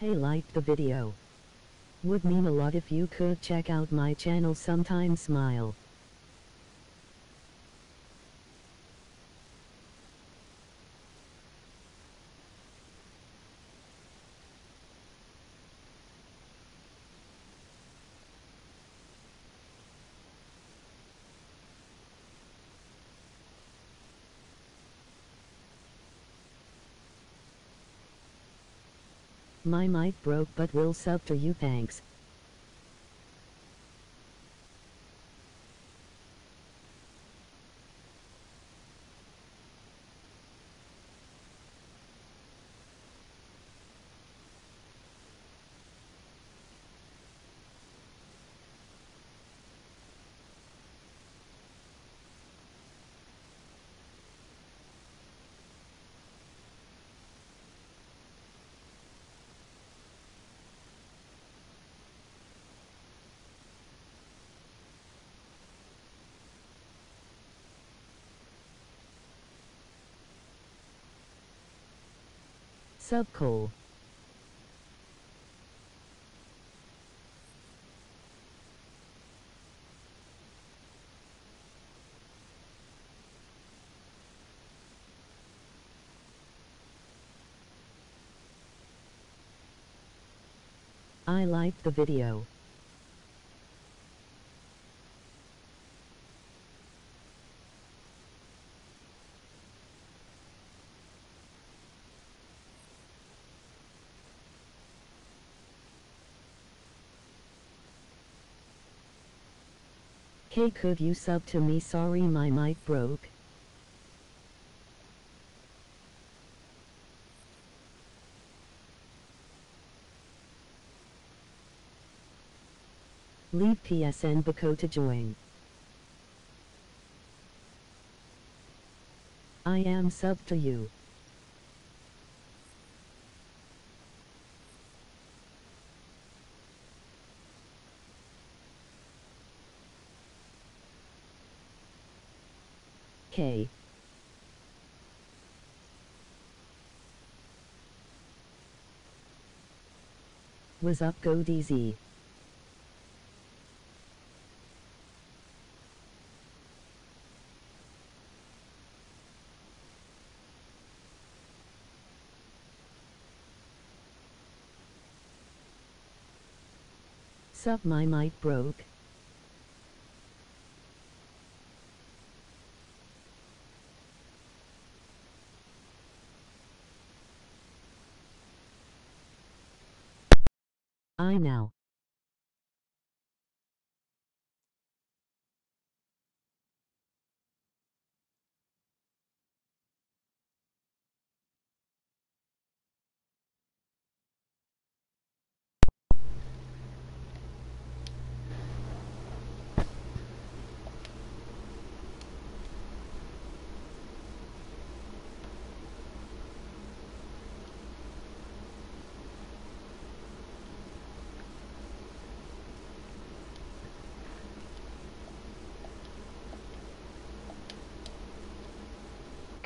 Hey liked the video. Would mean a lot if you could check out my channel sometime smile. My mic broke but will sub to you thanks. Subcoal. I liked the video. Hey could you sub to me sorry my mic broke. Leave PSN Bako to join. I am sub to you. K. Was up go DZ. Sup my mic broke. I now.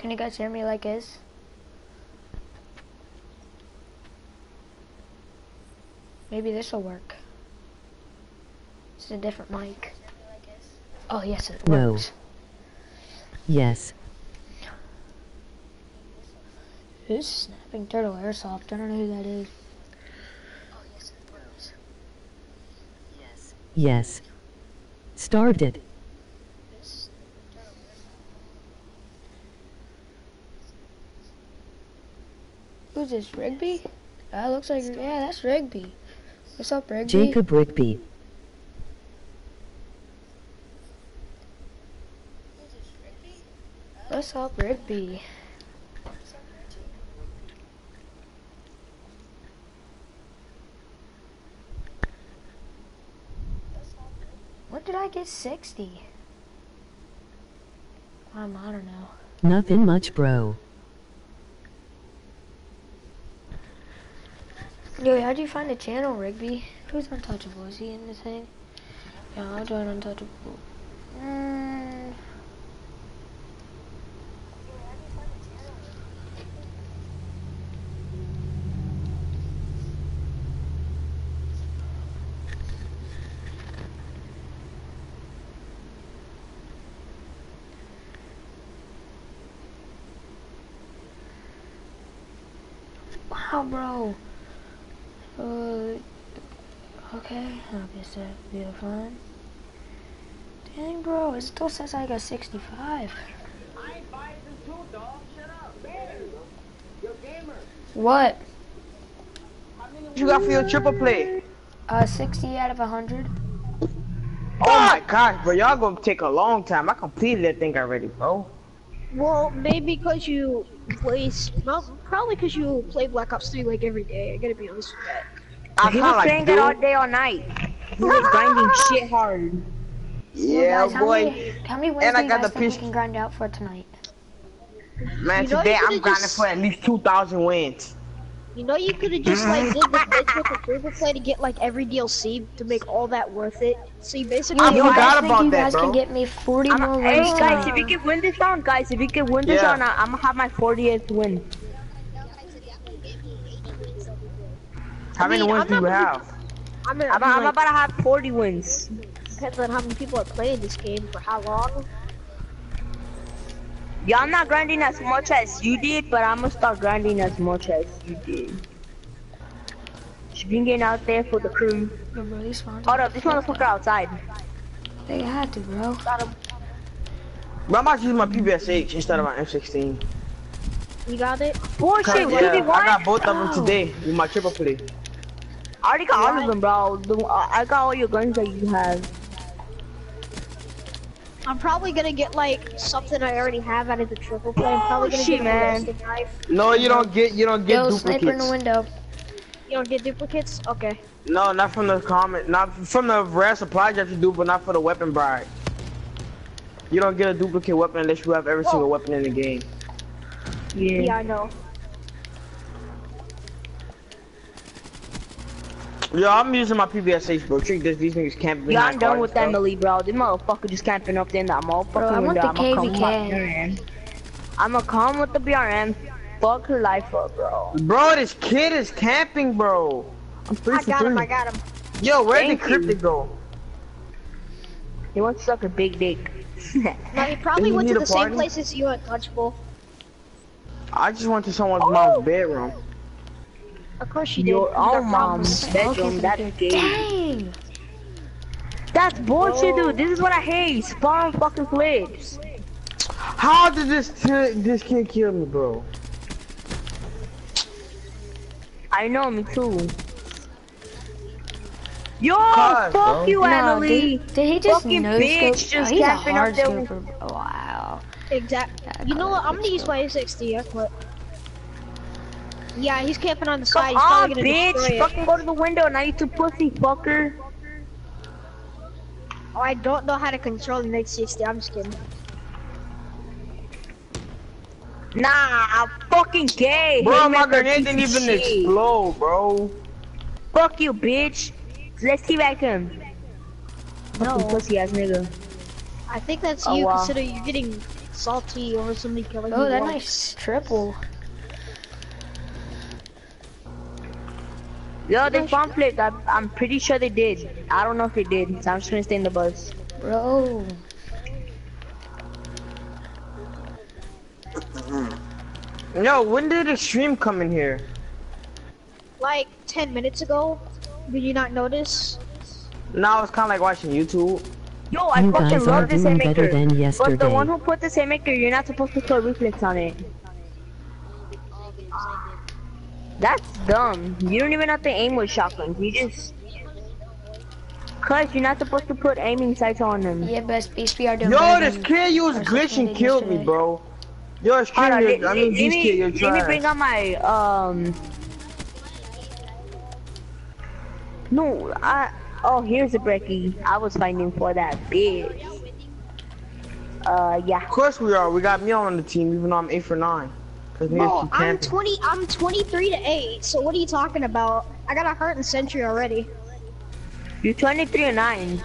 Can you guys hear me like is? Maybe this will work. It's a different mic. Oh yes, it No. works. Yes. Who's snapping turtle airsoft? I don't know who that is. Oh, yes, it works. Yes. Yes. Starved it. This? Rigby? That looks like yeah, that's Rigby. What's up, Rigby? Jacob Rigby. What's up, Rigby? When did I get 60? Um, I don't know. Nothing much bro. Yo, how'd you find the channel, Rigby? Who's Untouchable? Is he in the thing? Yeah, I'll join Untouchable. Mm. Wow, bro. Uh, okay, I guess that'd fun. Dang, bro, it still says I got 65. What? What you got for your triple play? Uh, 60 out of 100. Oh my gosh, bro, y'all gonna take a long time. I completed that thing already, bro. Well, maybe because you play, well, probably because you play Black Ops 3 like every day. I gotta be honest with that. I He kinda was like playing it all day, all night. He was grinding shit hard. Yeah, guys, how boy. Many, how many wins And I got the think we piece- can grind out for tonight? Man, You know today I'm grinding just- for at least 2,000 wins. You know, you could have just like did the glitch with the free play to get like every DLC to make all that worth it. So you basically I Yo, forgot I think about you that, guys bro. can get me 40 I'm, more hey wins guys, if you can win this round, guys, if you can win this Yeah. round, I- I'm gonna have my 40th win. How many mean, wins do you have? I'm, gonna, I'm, I'm I'm like, about to have 40 wins. depends on how many people are playing this game for how long. Yeah, I'm not grinding as much as you did, but I'm gonna start grinding as much as you did. Just been getting out there for the crew. Yo, bro, these Hold up, this motherfucker outside. They had to, bro. Got him. Bro, I'm about to use my PPSH instead of my M16. You got it. Bullshit, Cause, what did yeah, I got both of them Oh. today with my triple play. I already got all of them, bro. The- uh, I got all your guns that you have. I'm probably gonna get like something I already have out of the triple play. I'm oh, probably gonna shit, get man. a knife. No, you don't get you don't get Yo, sniper in the window. You don't get duplicates? Okay. No, not from the comment, not from the rare supplies that you do, but not for the weapon bride. You don't get a duplicate weapon unless you have every single weapon in the game. Yeah. Yeah, I know. Yo, I'm using my PPSH, bro. Trick this, these niggas camping Yeah, behind I'm done with and that stuff. bro. This motherfucker just camping up there in that motherfucking Bro, I want window. the I'ma come KVK. with my BRM. I'ma come with the BRM. Fuck her life up, bro. Bro, this kid is camping, bro. I'm three I got three. him. I got him. Yo, where did Thank Cryptic go? He wants to suck a big dick. No, he probably you went to the a same party? place as you at Touchable. I just went to someone's Oh. mom's bedroom. Of course she did. Your You got own mom's problems. bedroom. That's gay. Dang! That's bullshit, dude. This is what I hate. Spawn fucking clips. How did this this kid kill me, bro? I know, me too. Yo, Cuz, fuck bro. you, No, Annalie. did, did he just Fucking no bitch scope? just oh, he's a camping up hard there. Wow. Exactly. Yeah, You know what? I'm gonna use my A60. I quit. Yeah, he's camping on the side. Come He's on, gonna bitch. Fucking go to the window now, you two pussy fucker. Oh, I don't know how to control the next 60. I'm just kidding. Nah, I'm fucking gay. Bro, my Haymaker grenade didn't piece even shit. explode, bro. Fuck you, bitch. Let's see back him. No. Fucking pussy ass nigga. I think that's Oh, you. wow. Consider you're getting salty over somebody killing Oh, you that once. nice triple. Yo, they bomb flipped. I, I'm pretty sure they did. I don't know if they did, so I'm just gonna stay in the bus. Bro. Mm-hmm. Yo, when did the stream come in here? Like 10 minutes ago. Did you not notice? Now it's kind of like watching YouTube. Yo, I You fucking love this doing haymaker. better than But the one who put this haymaker, you're not supposed to put reflex on it. That's dumb. You don't even have to aim with shotguns. You just... Cuz, you're not supposed to put aiming sights on them. Yeah, but HBR don't Yo, this kid used glitch and killed me, bro. Yo, it's true. I mean, this kid, you're trying. Let me bring out my, um... No, I... Oh, here's a Brecci. I was fighting for that bitch. Uh, yeah. Of course we are. We got me on the team, even though I'm 8 for 9. Bro, I'm camping. 20. I'm 23 to 8. So what are you talking about? I got a heart and sentry already. You're 23 and 9.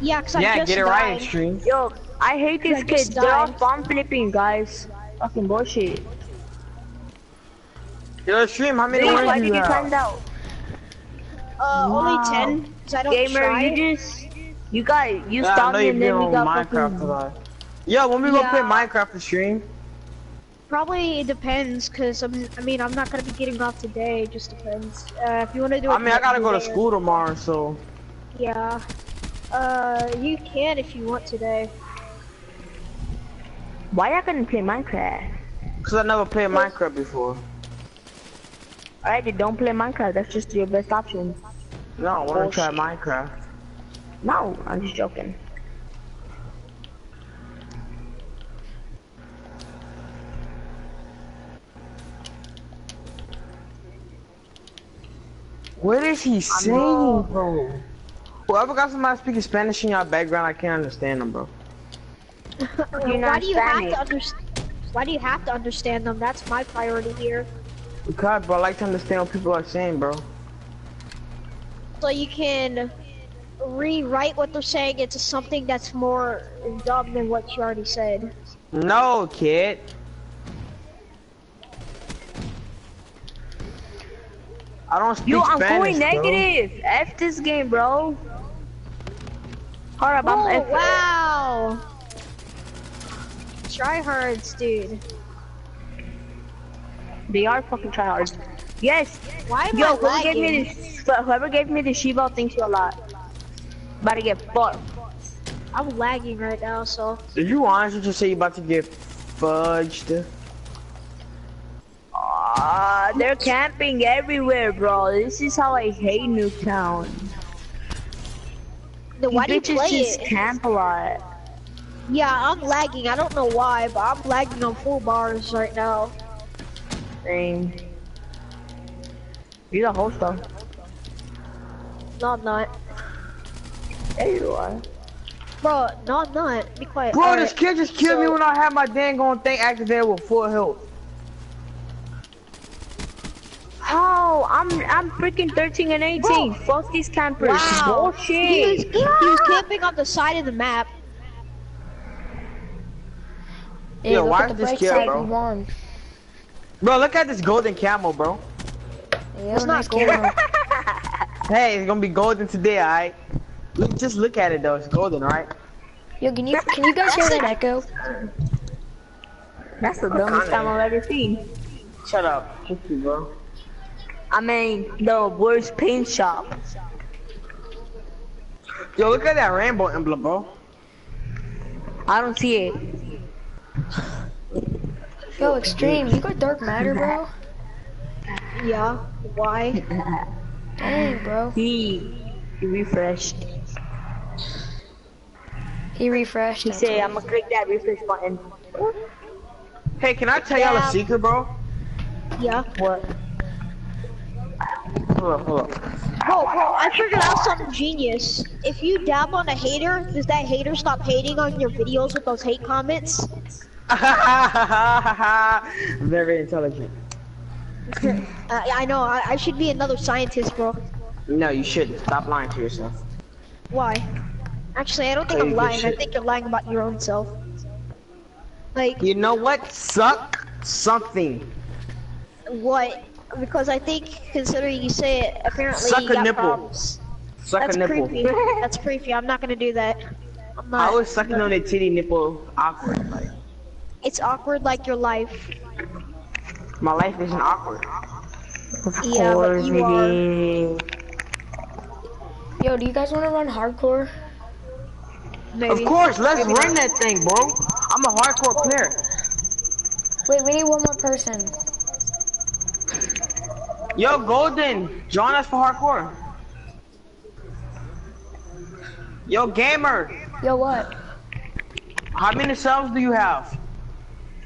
Yeah, cause I Yeah, just get it died. right, stream. Yo, I hate these I kids. just They're all bomb flipping, guys. Fucking bullshit. Yo, stream, how many Dude, why wins did you you have? find out? Uh, Wow. only 10. Cause I don't Gamer, try. you just. You got. You Yeah, stopped know me you've and been then we on got Minecraft a fucking. lot. Yo, when we gonna play Yeah. Minecraft for stream? Probably it depends, cause I'm, I mean, I'm not gonna be getting off today. It just depends. Uh, if you wanna do it. I mean, I gotta go to today- school tomorrow, so. Yeah. Uh, you can if you want today. Why y'all gonna play Minecraft? Cause I never played Minecraft before. Alright, then don't play Minecraft. That's just your best option. No, I wanna try Minecraft. No, I'm just joking. What is he saying, bro? Whoever got somebody speaking Spanish in your background, I can't understand them, bro. You're Why not do you Spanish. have to understand? Why do you have to understand them? That's my priority here. Because, bro, I like to understand what people are saying, bro. So you can rewrite what they're saying into something that's more dumb than what you already said. No, kid. I don't speak Yo, I'm Spanish, going negative. F this game, bro. Hold up, I'm Oh F wow! Tryhards, dude. They are fucking tryhards. Yes. Why am Yo, I whoever gave me this, whoever gave me the Shiba thanks you a lot. About to get fucked. I'm lagging right now, so Did you honestly just say you about to get fudged? Ah, they're camping everywhere, bro. This is how I hate Nuketown. then why do you Bitches play just it? camp a lot. Yeah, I'm lagging. I don't know why, but I'm lagging on full bars right now. Same. You're the host though. No, I'm not. There you are. Bro, no, I'm not. Be quiet. Bro, Alright, this kid just killed me when I had my dang on thing activated with full health. How? I'm I'm freaking 13 and 18. Fuck these campers. Wow. Oh, Bullshit. He was, he was camping on the side of the map. Yeah, why is this kid, bro? won. Bro, look at this golden camel, bro. Yeah, It's not golden. Hey, it's gonna be golden today, alright? Look, just look at it though, it's golden, right? Yo, can you can you guys hear that echo? That's the dumbest time I've ever seen. Shut up, Just you, bro. I mean, the worst paint shop. Yo, look at that rainbow emblem, bro. I don't see it. Yo, extreme, you got dark matter, bro? Yeah. Why? Dang, bro. He, he refreshed. He refreshed. He said. I'm gonna click that refresh button. Hey, can I tell y'all Yeah. a secret, bro? Yeah. What? Hold up, hold up. Bro, bro, I figured out something genius. If you dab on a hater, does that hater stop hating on your videos with those hate comments? Very intelligent. Uh, I know, I, I should be another scientist, bro. No, you shouldn't. Stop lying to yourself. Why? Actually, I don't think Oh, I'm lying. I think you're lying about your own self. Like, You know what? Suck something. what? Because I think, considering you say it, apparently Suck you a got nipple. problems. Suck That's a nipple. creepy. That's creepy. I'm not gonna do that. I'm I not. was sucking on a titty nipple awkward. Like, It's awkward like your life. my life isn't awkward. Yeah, but you are. Yo, do you guys want to run hardcore? Maybe. Of course, let's run that thing, bro. I'm a hardcore player. Wait, we need one more person. Yo, Golden, join us for hardcore. Yo, gamer, Yo, what? how many subs do you have?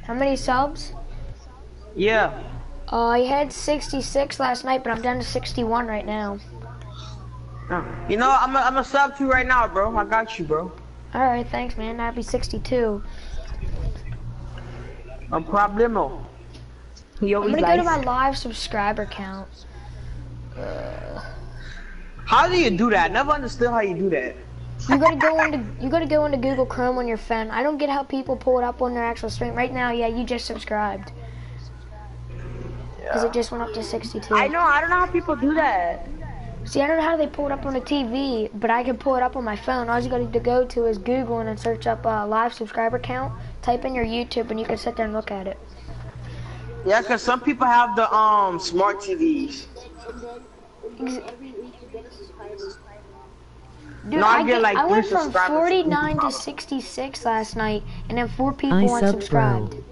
How many subs? Yeah. Uh, I had 66 last night, but I'm down to 61 right now. You know, I'm a, I'm a sub to right now, bro. I got you, bro. All right, thanks, man. I'd be 62. No problemo. He I'm gonna go to my live subscriber count. How do you do that? I never understood how you do that. You gotta go into you gotta go into Google Chrome on your phone. I don't get how people pull it up on their actual stream. Right now, yeah, you just subscribed. Because it just went up to 62. I know, I don't know how people do that. See, I don't know how they pull it up on the TV, but I can pull it up on my phone. All you got to go to is Google and then search up uh, live subscriber count. Type in your YouTube and you can sit there and look at it. Yeah, cause some people have the um smart TVs. Dude, No, I I, get, get, like, I went from 49 to 66 last night, and then four people I sub unsubscribed. bro.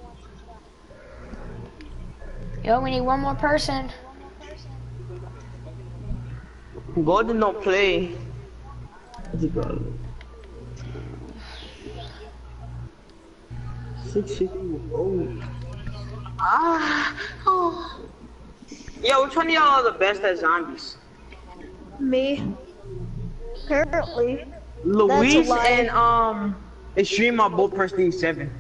Yo, we need one more person. Golden don't play. What's it called? Six fifty. Ah. Oh. Yo, which one of y'all are the best at zombies? Me. Apparently. Luis and um Extreme are both prestige seven.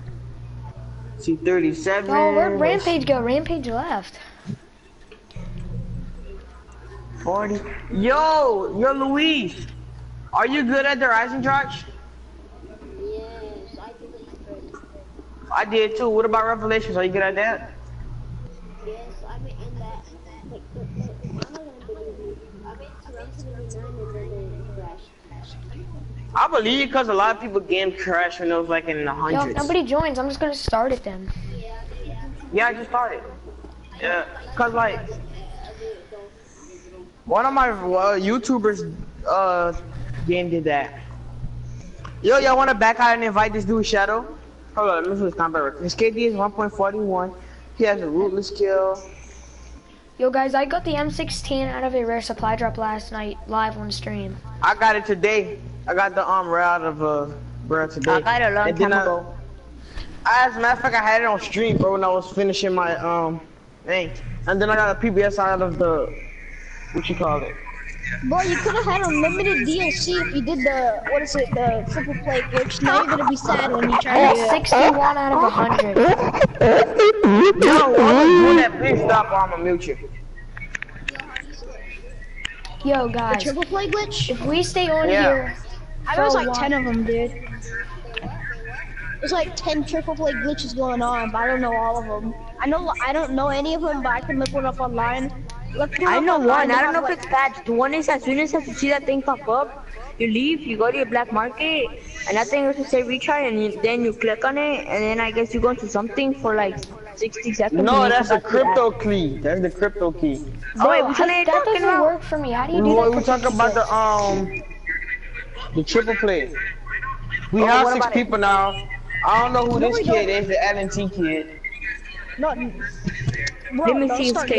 See thirty seven. Oh, where'd Rampage go? Rampage left. Forty. Yo, yo Luis. Are you good at the rising charge? Yes, I did it. I did too. What about Revelations? Are you good at that? Yes, I'm in that. Like, the, the, I'm not gonna believe you. I'm in around 79 and then it crashed. I believe because a lot of people game crash when it was like in the hundreds. Yo, if nobody joins, I'm just gonna start it then. Yeah, I just started. Yeah, cause like one of my uh, YouTubers uh game did that. Yo, y'all want to back out and invite this dude Shadow? Hold on, let me see his combat record. His KD is 1.41. He has a rootless kill. Yo, guys, I got the M16 out of a rare supply drop last night, live on stream. I got it today. I got the um out of uh rare today. I got it a long And then time I- ago. As a matter of fact, I had it on stream, bro, when I was finishing my um thing. And then I got a PBS out of the what you call it? Bro, you could have had unlimited DLC if you did the, what is it, the triple play glitch. Now you're gonna be sad when you try to got do it. 61 out of 100. Yo, I'm doing that. Please stop or I'm gonna mute you. Yo, guys. The triple play glitch? if we stay on Yeah. here, I know there's for a like 10 of them, dude. There's like 10 triple play glitches going on, but I don't know all of them. I know I don't know any of them, but I can look one up online. Look them I up know online, one. I don't know if like- it's patched. The one is as soon as you see that thing pop up, you leave, you go to your black market, and that thing will just say retry, and you, then you click on it, and then I guess you go into something for like 60 seconds. No, that's come a back to that. crypto key. That's the crypto key. Oh, wait, Bro, which one how- are you that talking doesn't about? work for me. How do you We, do that? we for talking about the um the triple play. We Oh, have six about it? people now. I don't know who No, this kid is, the LNT kid. No, bro, Let me don't see his start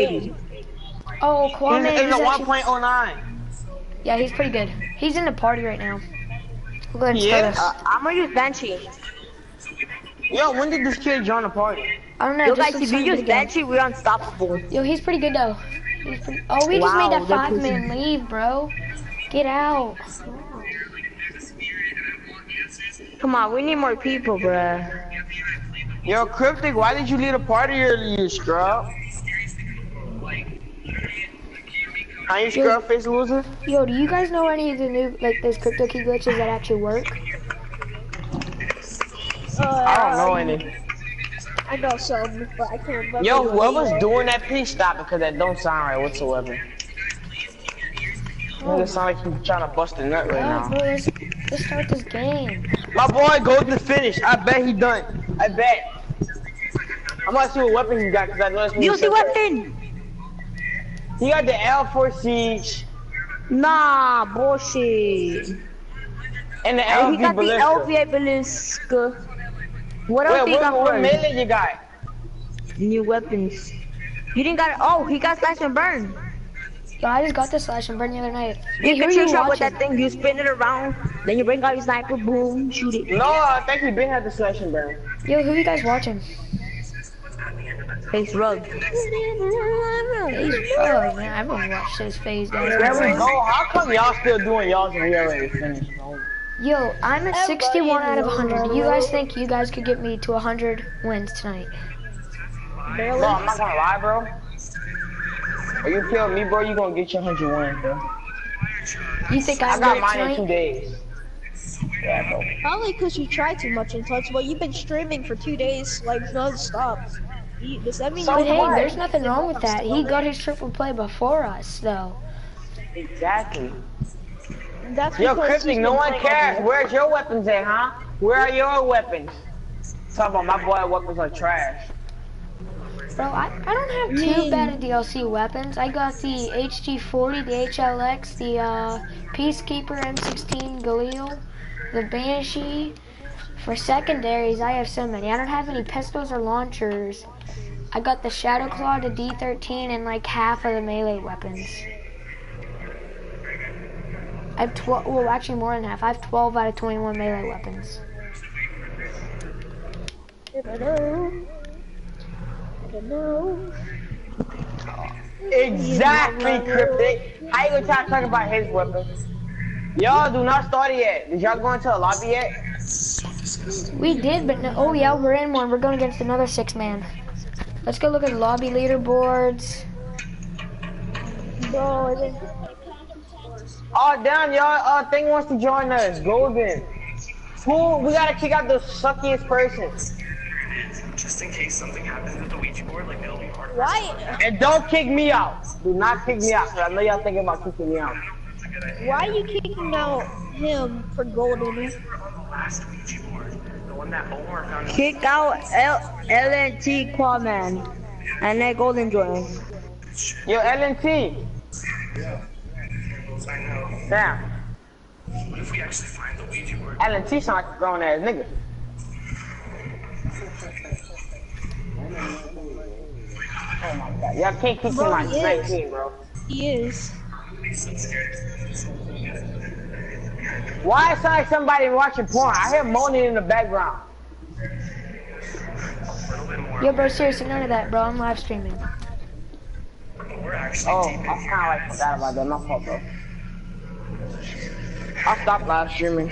Oh, Kwame, He's he's in the 1.09. yeah, he's pretty good. He's in the party right now. We'll go ahead and Yeah. start us. Uh, I'm gonna use Banshee. Yo, when did this kid join the party? I don't know. Yo, just guys, if you use again. Banshee, we're unstoppable. Yo, he's pretty good though. He's pretty. Oh, we just made that five man leave, bro. Get out. Come on, we need more people, bruh. Yo, Cryptic, why did you leave the party earlier, you scrub? How you scrub face loser? Yo, do you guys know any of the new like those crypto key glitches that actually work? I don't know any. I know some, but I can't remember. Yo, whoever's doing that, please stop because that don't sound right whatsoever. Nigga sound like he's trying to bust a nut right Oh, now. bro, let's, let's start this game. My boy goes to finish. I bet he done. I bet. I'm gonna see what weapon he got because I know that's what he Use said. the weapon! He got the L4 Siege Nah, bullshit. and the And he LV got the Ballista. LVA Ballista. What else Wait, do you what, got what first? melee you got? New weapons. You didn't got Oh, he got slash and burn. Yo, I just got this slash and burn the other night. You Hey, who can are trick you shot with that thing. You spin it around, then you bring out your sniper, boom, shoot it. No, I think he been had the slash and burn. Yo, who you guys watching? FaZe Rug. Hey, oh man, I haven't watched those FaZe guys. There we go. How come y'all still doing y'all's and we already finished? Yo, I'm at 61 out of 100. Do you guys think you guys could get me to 100 wins tonight? Bro, I'm not gonna lie, bro. If you kill me, bro, you gonna get your 101, bro. You think I I got got mine it in two days. Yeah, bro. Probably because you try too much in touch. Untouchable. You've been streaming for two days, like non-stop. Does that mean So you But hey, what? there's nothing wrong with that. He got his triple play before us, though. Exactly. That's Yo, because Cryptic, he's no one cares. Where's your weapons at, huh? Where are your weapons? Talk about my boy weapons are trash. Bro, I, I don't have too bad of DLC weapons. I got the HG40, the HLX, the uh, Peacekeeper M16 Galil, the Banshee. For secondaries, I have so many. I don't have any pistols or launchers. I got the Shadow Claw, the D13, and like half of the melee weapons. I have 12, well actually more than half. I have 12 out of 21 melee weapons. Exactly, Cryptic. How you gonna try to talk about his weapons? Y'all do not start it yet. Did y'all go into a lobby yet? We did, but no, oh yeah, we're in one. We're going against another six man. Let's go look at the lobby leaderboards. Bro, is it? Oh damn, y'all uh thing wants to join us. Golden. Who we gotta kick out the suckiest person. Just in case something happens with the Ouija board, like it'll be hard. Why? And don't kick me out. Do not kick me out, cause I know y'all thinking about kicking me out. Why are you kicking out him for golden? On the last Ouija board, the one that Omar found. Kick out L LNT Quaman. And then Golden join. Yo, LNT. I know. Damn. What if we actually find the Ouija board? LNT sound like a grown ass nigga. Oh my god. Y'all can't kick me Bro, like he is. 19, bro. He is. Why it sound like somebody watching porn? I hear moaning in the background. A little bit more. Yo, bro, seriously, none of that, bro. I'm live streaming. We're actually Oh, I kind of like forgot about that. My fault, bro. I stopped live streaming.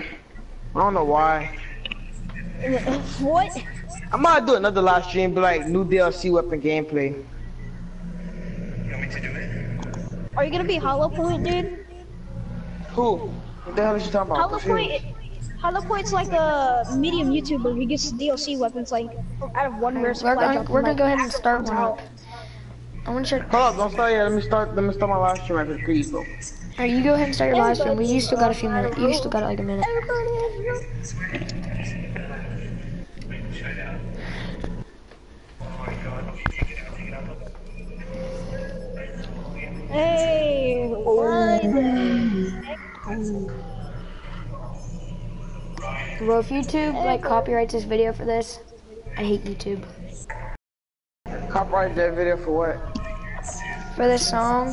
I don't know why. What? I'm gonna do another live stream, but like new DLC weapon gameplay. You want me to do it? Are you gonna be Hollow Point, dude? Who? What the hell is you talking about? Hollow Point. Hollow Point's like a medium YouTuber who gets DLC weapons like out of one rare We're gonna, we're from, gonna go ahead and start one Wow. up. I want to start. Hold up, don't start yet. Let me start. Let me start my live stream after three, bro. Alright, you go ahead and start your live stream. We you still got a few minutes. You still got like a minute. Hey, what? Bro, if YouTube like copyrights this video for this, I hate YouTube. Copyright that video for what? For this song,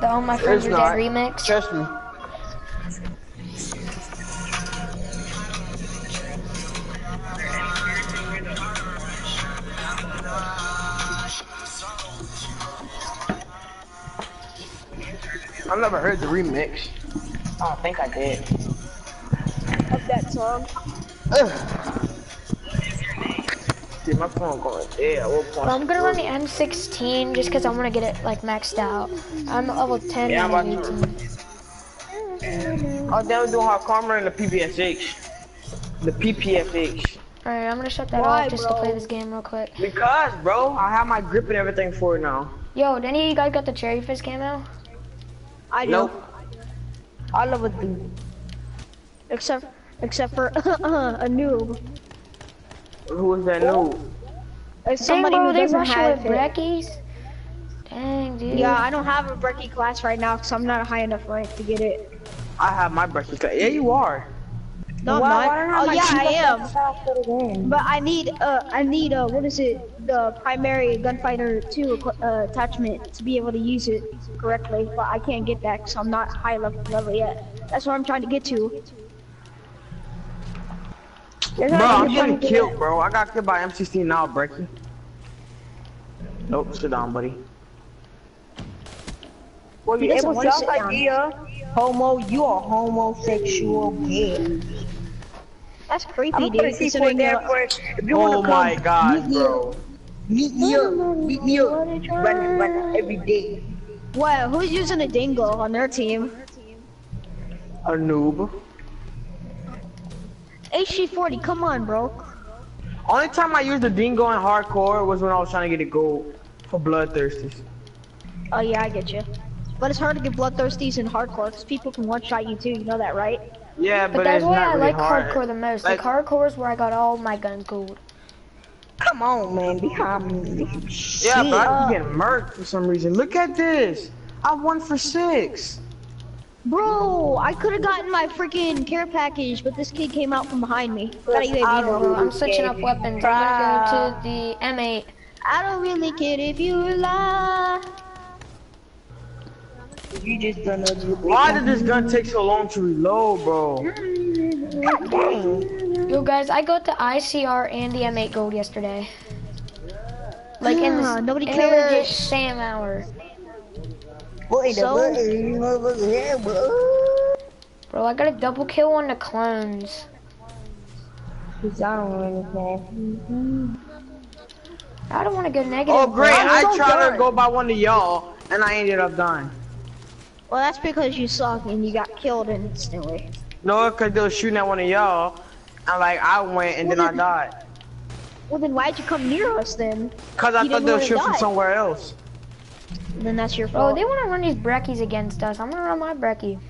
the All My Friends Are. Dead remix. Trust me. I've never heard the remix. Oh, I don't think I did. Of that song. Ugh. See, my phone going dead. at what point? But I'm gonna run the M16 just because I want to get it like maxed out. I'm at level 10 Yeah, I'm and about to- 18. Oh, they were doing hard karma in the PPSH. The PPFH. Alright, I'm gonna shut that Why, off just to play this game real quick. Because, bro, I have my grip and everything for it now. Yo, did any of you guys got the Cherry Fizz camo? I do. Nope. All of it do. Except, except for uh, a noob. Who is that noob? Like Dang, somebody bro, who they doesn't have with it. Breccis? Dang, dude. Yeah, I don't have a Brecci class right now because I'm not a high enough rank to get it. I have my breakfast. class. Yeah, you are. No, I'm not. don't oh yeah, I am. that fast for the game? But I need, uh, I need, uh, what is it? The primary gunfighter two uh, attachment to be able to use it correctly. But I can't get that because I'm not high level level yet. That's what I'm trying to get to. Bro, I'm getting killed, bro. I got killed by M16 now, Brecci. Nope, sit down, buddy. Well, He you doesn't able wanna sit down. idea, homo, you are homosexual gay. That's creepy, I'm dude. gonna see for considering there you're- for it. If you oh wanna Oh come, my god, meet bro. Meet me up. Meet me up. Run, run every day. What? Who's using a dingo on their team? A noob. HG40, come on, bro. Only time I used the dingo in hardcore was when I was trying to get a gold for bloodthirsties. Oh yeah, I get you. But it's hard to get bloodthirsties in hardcore because people can one-shot you too. You know that, right? Yeah, but, But that's why not I really like hard. hardcore the most. Like, Like- hardcore is where I got all my guns gold. Come Come on, man. behind me. Yeah, but I keep uh, getting murked for some reason. Look at this. I won for six. Bro, I could have gotten my freaking care package, but this kid came out from behind me. Got a UAV I though. Bro, I'm switching up weapons. I'm gonna go to the M8. I don't really care if you lie. You just don't know the Why did this gun take so long to reload, bro? Yo guys, I got the ICR and the M8 gold yesterday. Like in Ah, the nobody in the legit cares. same hour. Boy, the So- yeah, bro. Bro, I got a double kill on the clones. Cause I don't understand. I don't want to go negative. Oh, great. I tried to go by one of y'all, and I ended up dying. Well, that's because you suck and you got killed instantly. No, because they were shooting at one of y'all, and like I went and then I died. Well, then why'd you come near us then? Because I You thought they were shooting from somewhere else. Then that's your oh, fault. Oh, they want to run these Breccis against us. I'm gonna run my Brecci.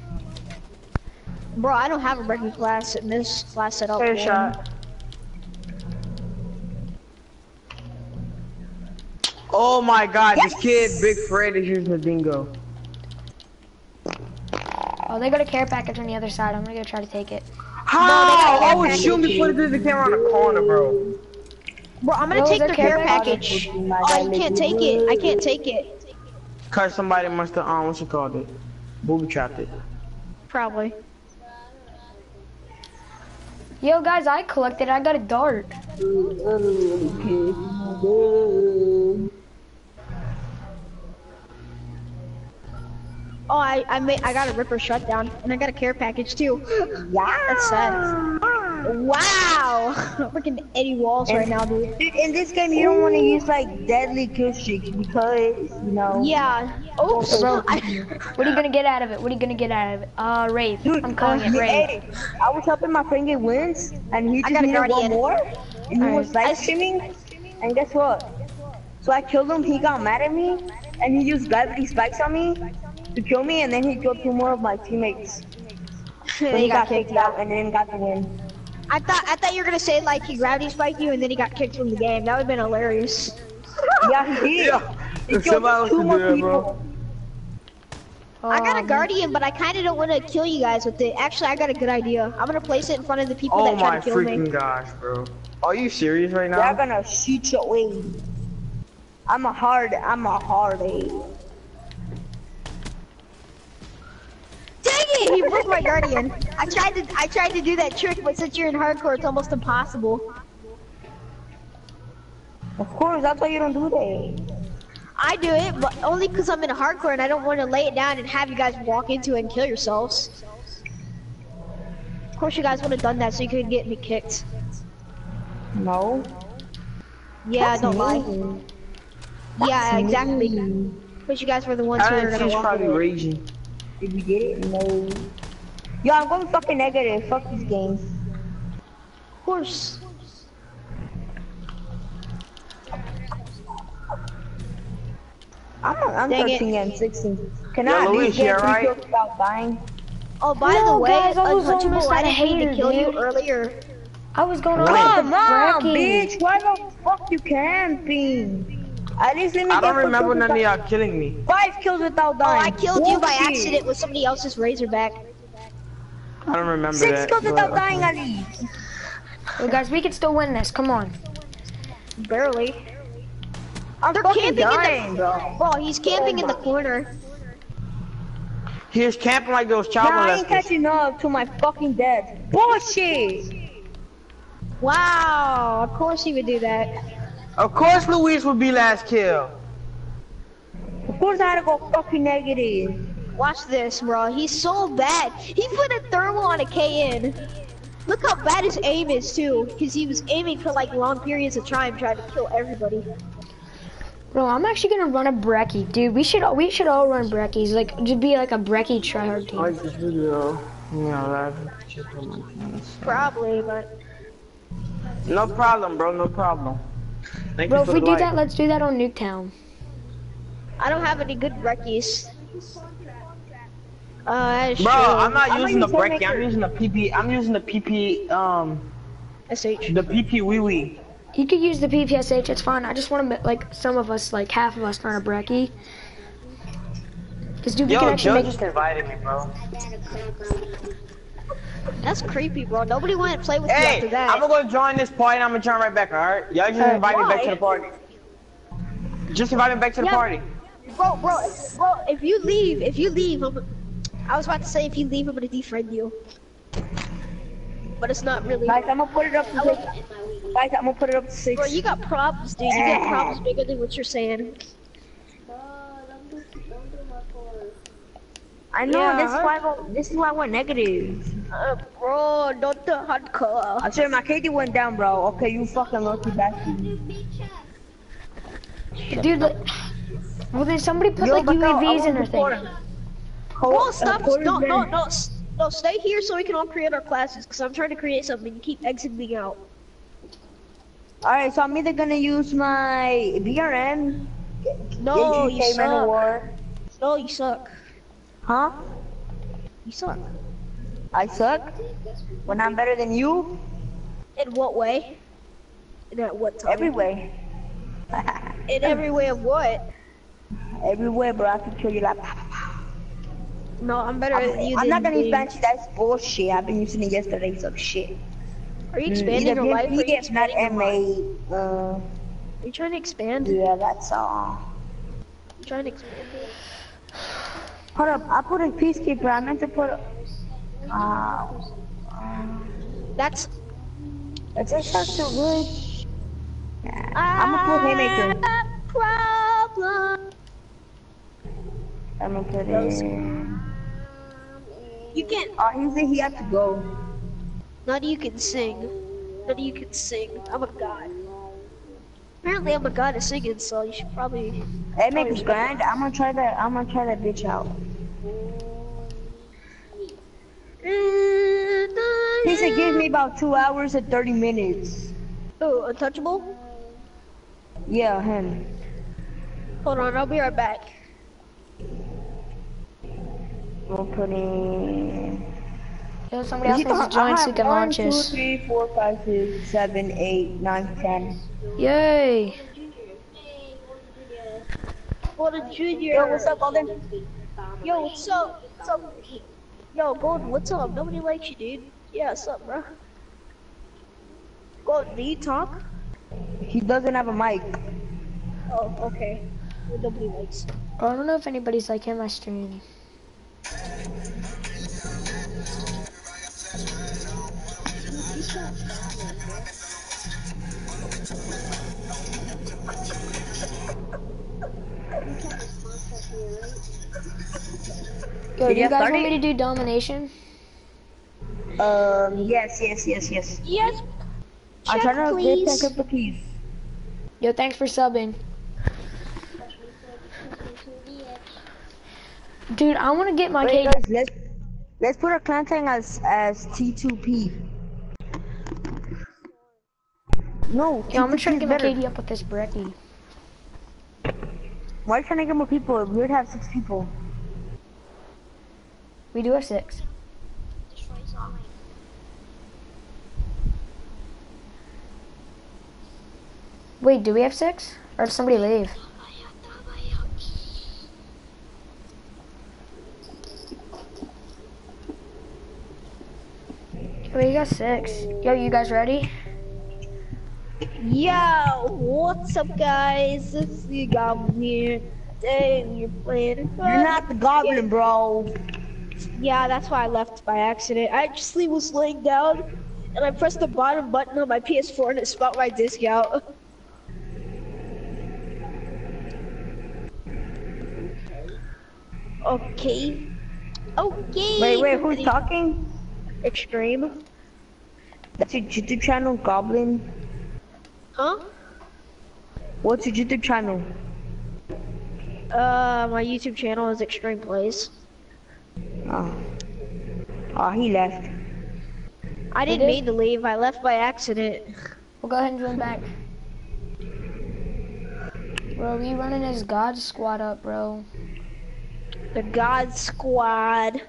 Bro, I don't have a breaking class at Miss class set up. Fair man. shot. Oh my god, this kid, Big Fred, is using the dingo. Oh, they got a care package on the other side. I'm gonna go try to take it. How? I was shooting before they came around the corner, bro. Bro, I'm gonna What take their their care care package. Oh, you can't take it. I can't take it. Cause somebody must have, um, what's it called it? Booby trapped it. Probably. Yo, guys, I collected. I got a dart. Oh, I I made I got a Ripper shutdown and I got a care package too. Yeah. That's sad. Wow, freaking Eddie Walls right now, dude. Dude, in this game, you don't want to use like deadly kill streaks because you know. Yeah. Oops. Bro, I, what are you gonna get out of it? What are you gonna get out of it? Uh, Wraith. Dude, I'm calling uh, it Wraith. hey, I was helping my friend get wins, and he just got a needed one more, and he was Alright. live streaming, and guess what? So I killed him. He got mad at me, and he used gravity spikes on me to kill me, and then he killed two more of my teammates. Then he he got got kicked kicked out, and then got the win. I thought I thought you were gonna say like he gravity spiked you and then he got kicked from the game. That would've been hilarious. Yeah, he did. Yeah. He killed two more that, people. bro. I got a Um, guardian, but I kind of don't want to kill you guys with it. Actually, I got a good idea. I'm gonna place it in front of the people Oh that try to kill me. Oh my freaking gosh, bro. Are you serious right now? They're now? gonna shoot your way. I'm a hard. I'm a hard A. it! He broke my guardian. I tried to I tried to do that trick, but since you're in hardcore, it's almost impossible. Of course, that's why you don't do that. I do it, but only because I'm in hardcore and I don't want to lay it down and have you guys walk into it and kill yourselves. Of course, you guys would have done that so you could get me kicked. No. Yeah, That's don't lie. mean. Yeah, exactly. Because you guys were the ones who were gonna she's walk probably away. raging. Did you get it? No. Yo, I'm going fucking negative. Fuck this game. Of course. I'm, I'm Dang it. 13 and 16. Can Yo, I at Luis, you get three alright? kills without dying? Oh, by No, the way, guys, I was Untouchable, almost I at a didn't to hater, kill you earlier. I was going on Come with the on, Brecci. bitch. Why the fuck you camping? At least let me I get don't remember none of y'all killing me. Five kills without Oh, dying. I killed you by accident with somebody else's Razorback. I don't remember Six that. kills but- without dying at least. Well, guys, we can still win this. Come on. Barely. I'm They're fucking camping in the- dying, bro. Bro, he's oh camping in the corner. He was camping like those Nah, child I ain't molesters. catching up to my fucking death. Bullshit. Wow, of course he would do that. Of course Luis would be last kill. Of course I had to go fucking negative. Watch this, bro. He's so bad. He put a thermal on a KN. Look how bad his aim is too, because he was aiming for like long periods of time, trying to kill everybody. Bro, I'm actually gonna run a Brecci, dude. We should we should all run Breccis, like to be like a Brecci tryhard I team. like this video. Yeah, live. Check out my channels. Probably, but No problem, bro. No problem. Thank Bro, you if we do like. that, let's do that on Nuketown. I don't have any good Breccis. Uh, Bro, true. I'm not I'm using the not using Brecci. I'm using the PP. I'm using the PP. Um, SH. the PP wee wee. You could use the PPSH. It's fine. I just want to like some of us, like half of us, learn a Brecci. Cause dude, we can Yo, actually Joe make. just invited me, bro. That's creepy, bro. Nobody wanted to play with you after that. I'm gonna go join this party and I'm gonna join right back, alright? Y'all just Alright. invite me back to the party. Just invite me back to the Yeah. party. Bro, bro, bro, if you leave, if you leave, I'm, I was about to say if you leave, I'm gonna defriend you. But it's not really. Guys, I'm gonna put it up to six. Guys, I'm gonna put it up to six. Bro, you got problems, dude. You got problems bigger than what you're saying. I know Yeah, this is why I this is why I went negative. Uh, bro, not the hardcore. I swear my KD went down, bro. Okay, you fucking lucky bastard. Dude, like, well then somebody put Yo, like but no, I UAVs in the thing. quarter. Bro, stop. uh, No, no, no, no. Stay here so we can all create our classes. Cause I'm trying to create something. You keep exiting out. Alright, so I'm either gonna use my BRM. No, you UK Man of suck. No, you suck. Huh? You suck. I suck? When I'm better than you? In what way? In at what time? Every way. In every way of what? Every way, bro. I can kill you like. No, I'm better I'm, than you. I'm not gonna use. Banshee. That's bullshit. I've been using it yesterday. So shit. Are you Mm, expanding either your life? You not expanding your life? M8. Uh, Are you trying to expand? yeah, that's all. You trying to expand? Hold up, I put a peacekeeper. I meant to put. A, uh, That's. it just sounds too good. I'm gonna put haymaker. Problem. I'm gonna put in. You can. Oh, he said he had to go. None of you can sing. None of you can sing. I'm a god. Apparently, I'm a god at singing, so you should probably. Haymaker's grand. I'm gonna try that. I'm gonna try that bitch out. He said give me about two hours and thirty minutes. Oh, untouchable. Yeah, him. Hold on, I'll be right back. We'll put in. Yo, somebody else needs to join so we can launch One, two, this. three, four, five, six, seven, eight, nine, ten. Yay! What a junior. Yo, what's up, Golden? Yo, what's up? What's up? Yo, Golden, what's up? Nobody likes you, dude. Yeah, what's up, bro? Golden, do you talk? He doesn't have a mic. Oh, okay. Nobody likes. you. Oh, I don't know if anybody's like in my stream. Yo, Did do you you guys start want me to do domination? Um, yes, yes, yes, yes. Yes. I'm Check, trying to please. get that couple keys. Yo, thanks for subbing. Dude, I want to get my Wait, KD. guys, let's let's put our clan thing as as T2P. No, Yo, I'm gonna try to get is my better. KD up with this Brecci. Why are you trying to get more people? We would have six people. We do have six. Wait, do we have six? Or did somebody leave? We got six. Yo, you guys ready? Yo, what's up, guys? It's the Goblin here. Today we're playing. You're not the goblin, bro. Yeah, that's why I left by accident. I actually was laying down, and I pressed the bottom button on my PS4, and it spelled my disc out. Okay. Okay. Wait, wait, who's talking? Extreme. That's your YouTube channel, Goblin. Huh? What's your YouTube channel? Uh, my YouTube channel is Extreme Plays. Oh. Oh, he left. I didn't mean to leave. I left by accident. We'll go ahead and join back. Bro, we running his God squad up, bro. The God Squad.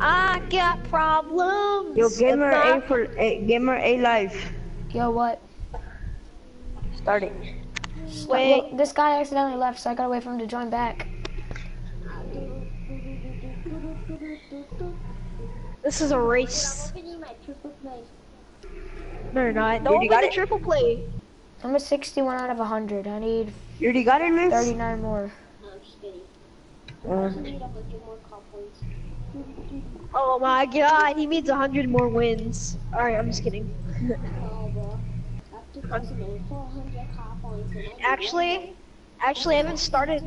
I got problems. Yo, gamer A for A, gamer A life. Yo, what? Start it. Wait. Look, this guy accidentally left, so I gotta wait for him to join back. This is a race. Opening my triple play. No, you're not. Dude, Don't you open got the triple play. I'm a 61 out of 100. I need You already got it, miss? 39 more. No, I'm just kidding. Uh, I need up a few more. Oh my god, he needs 100 more wins. Alright, I'm just kidding. Bro. I have 2,400 COD points. and I need Actually, actually, I haven't started.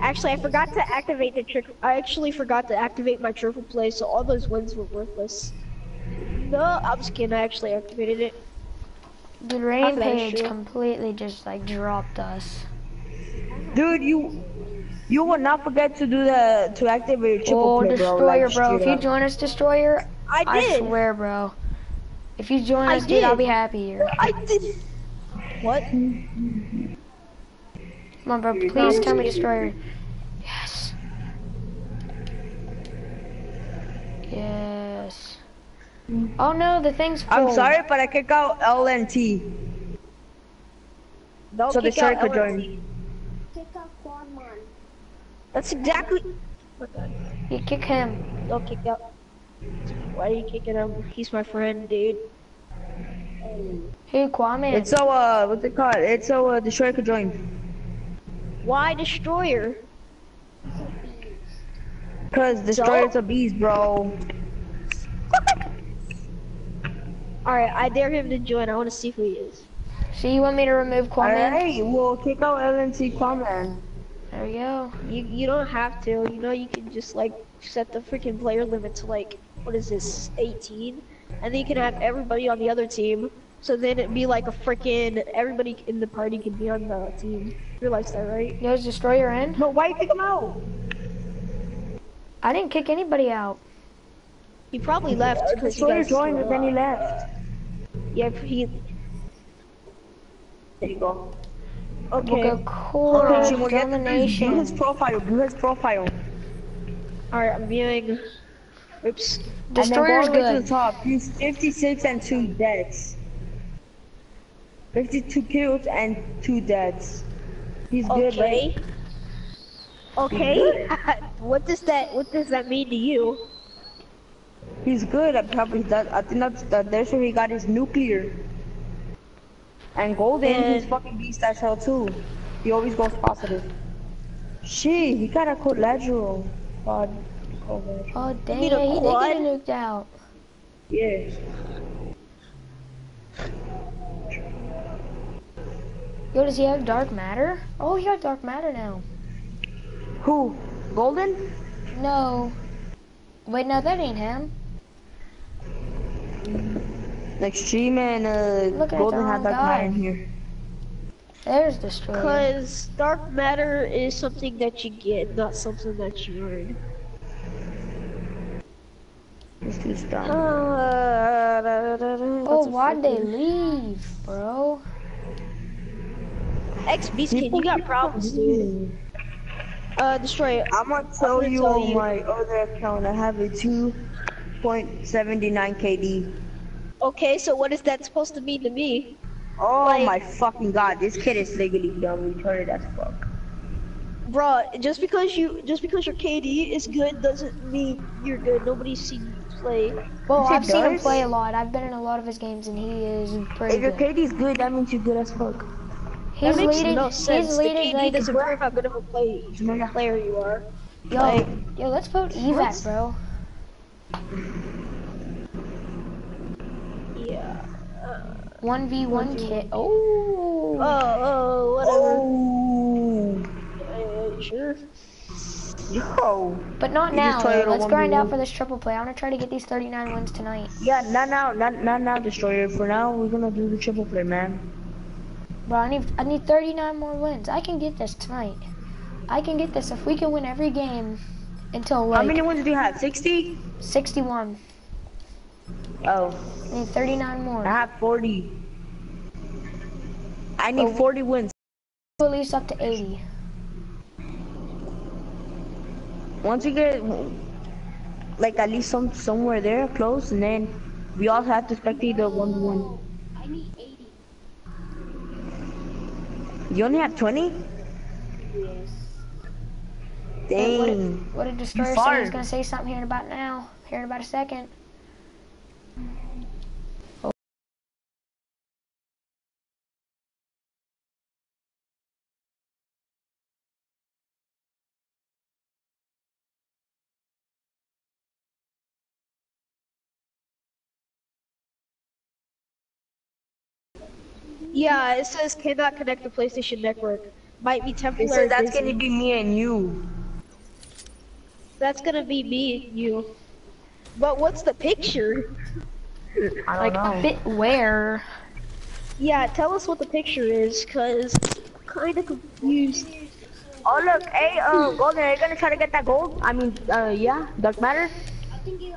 Actually, I forgot to activate the trick. I actually forgot to activate my triple play, so all those wins were worthless. No, I'm just kidding. I actually activated it. The rampage that completely just like dropped us. dude, you you will not forget to do the to activate your triple Oh, play, bro. destroyer, like, bro! If you join us, destroyer, I I did. swear, bro. If you join I us, dude, I'll did. be happier. I did. What? Come on, bro. Please tell me destroyer. Yes. Yes. Oh no, the thing's full. I'm sorry, but I kick out LNT Don't so the destroyer out could join. Kick out Quadmon. That's exactly. You kick him. Don't kick out. Why are you kicking him? He's my friend, dude. Hey, Kwame. It's so uh, what's it called? It's so uh, destroyer could join. Why destroyer? Cause destroyer's a beast, bro. Alright, I dare him to join. I want to see who he is. So you want me to remove Kwame? Alright, we'll kick out LNT Quaman. There we go. You you don't have to. You know you can just like set the freaking player limit to like what is this 18, and then you can have everybody on the other team. So then it'd be like a freaking everybody in the party could be on the team. You realize that, right? Yo, is destroyer in? No, why you kick him out? I didn't kick anybody out. He probably left because he Destroyer got joined and then he left. Yeah, he. There you go. Okay. We'll go core Okay, Jim, we'll get view domination. his profile. View his profile. All right, I'm viewing. Oops. Destroyer's and then go all the way to good. the top. He's 56 and two deaths. 52 kills and two deaths. He's good, right? Okay. what does that What does that mean to you? He's good. I probably that. I think that's that. That's where he got his nuclear. And Golden, he's fucking beast as hell too. He always goes positive. Shit, he got a collateral. God, collateral. Oh dang, need a he did quad? get nuked out. Yeah. Yo, does he have dark matter? Oh, he got dark matter now. Who? Golden? No. Wait, no, that ain't him. Extreme and uh, Look at Golden the had wrong that guy. guy in here. There's destroyer. Cause dark matter is something that you get, not something that you earn. This dude's dumb. Oh, why'd they leave, bro? X Beastkin, you got problems, dude. Uh, destroy. I'm gonna tell gonna you tell on you. my other account, I have a 2.79 KD. Okay, so what is that supposed to mean to me? Oh Like- my fucking god, this kid is legally dumb, retarded as fuck. Bro, just because you just because your KD is good doesn't mean you're good. Nobody's seen you play. Well, I've seen him play a lot. I've been in a lot of his games, and he is pretty If your good. KD is good, that means you're good as fuck. He's that makes leading. no sense. He's the leading KD like. doesn't prove how good of a play, player you are. Yo, like- yo, let's vote evac, bro. Yeah. One v one kit. Oh. Oh, oh, whatever. Oh, Uh, sure. yo. But not You now. just try it though. on Let's grind out for this triple play. I want to try to get these 39 wins tonight. Yeah, not now, not not now, destroyer. For now, we're gonna do the triple play, man. Bro, I need I need 39 more wins. I can get this tonight. I can get this if we can win every game until How many wins do you have? 60? 61. Oh, I need 39 more. I have 40. I need Oh. 40 wins. At least up to 80. Once we get like at least some somewhere there close, and then we all have to spectate the one one. I need 80. You only have 20? Yes. Hey, what, Dang. what did Destroyer say? far. He's gonna say something here in about now. Here in about a second. Yeah, it says cannot connect to PlayStation Network. Might be It temporary. says that's busy. gonna be me and you. That's gonna be me and you. But what's the picture? I Like don't know. bit where? Yeah, tell us what the picture is, cause I'm kind of confused. Oh look, hey, uh, Golden, are you gonna try to get that gold? I mean, uh, yeah, dark matter.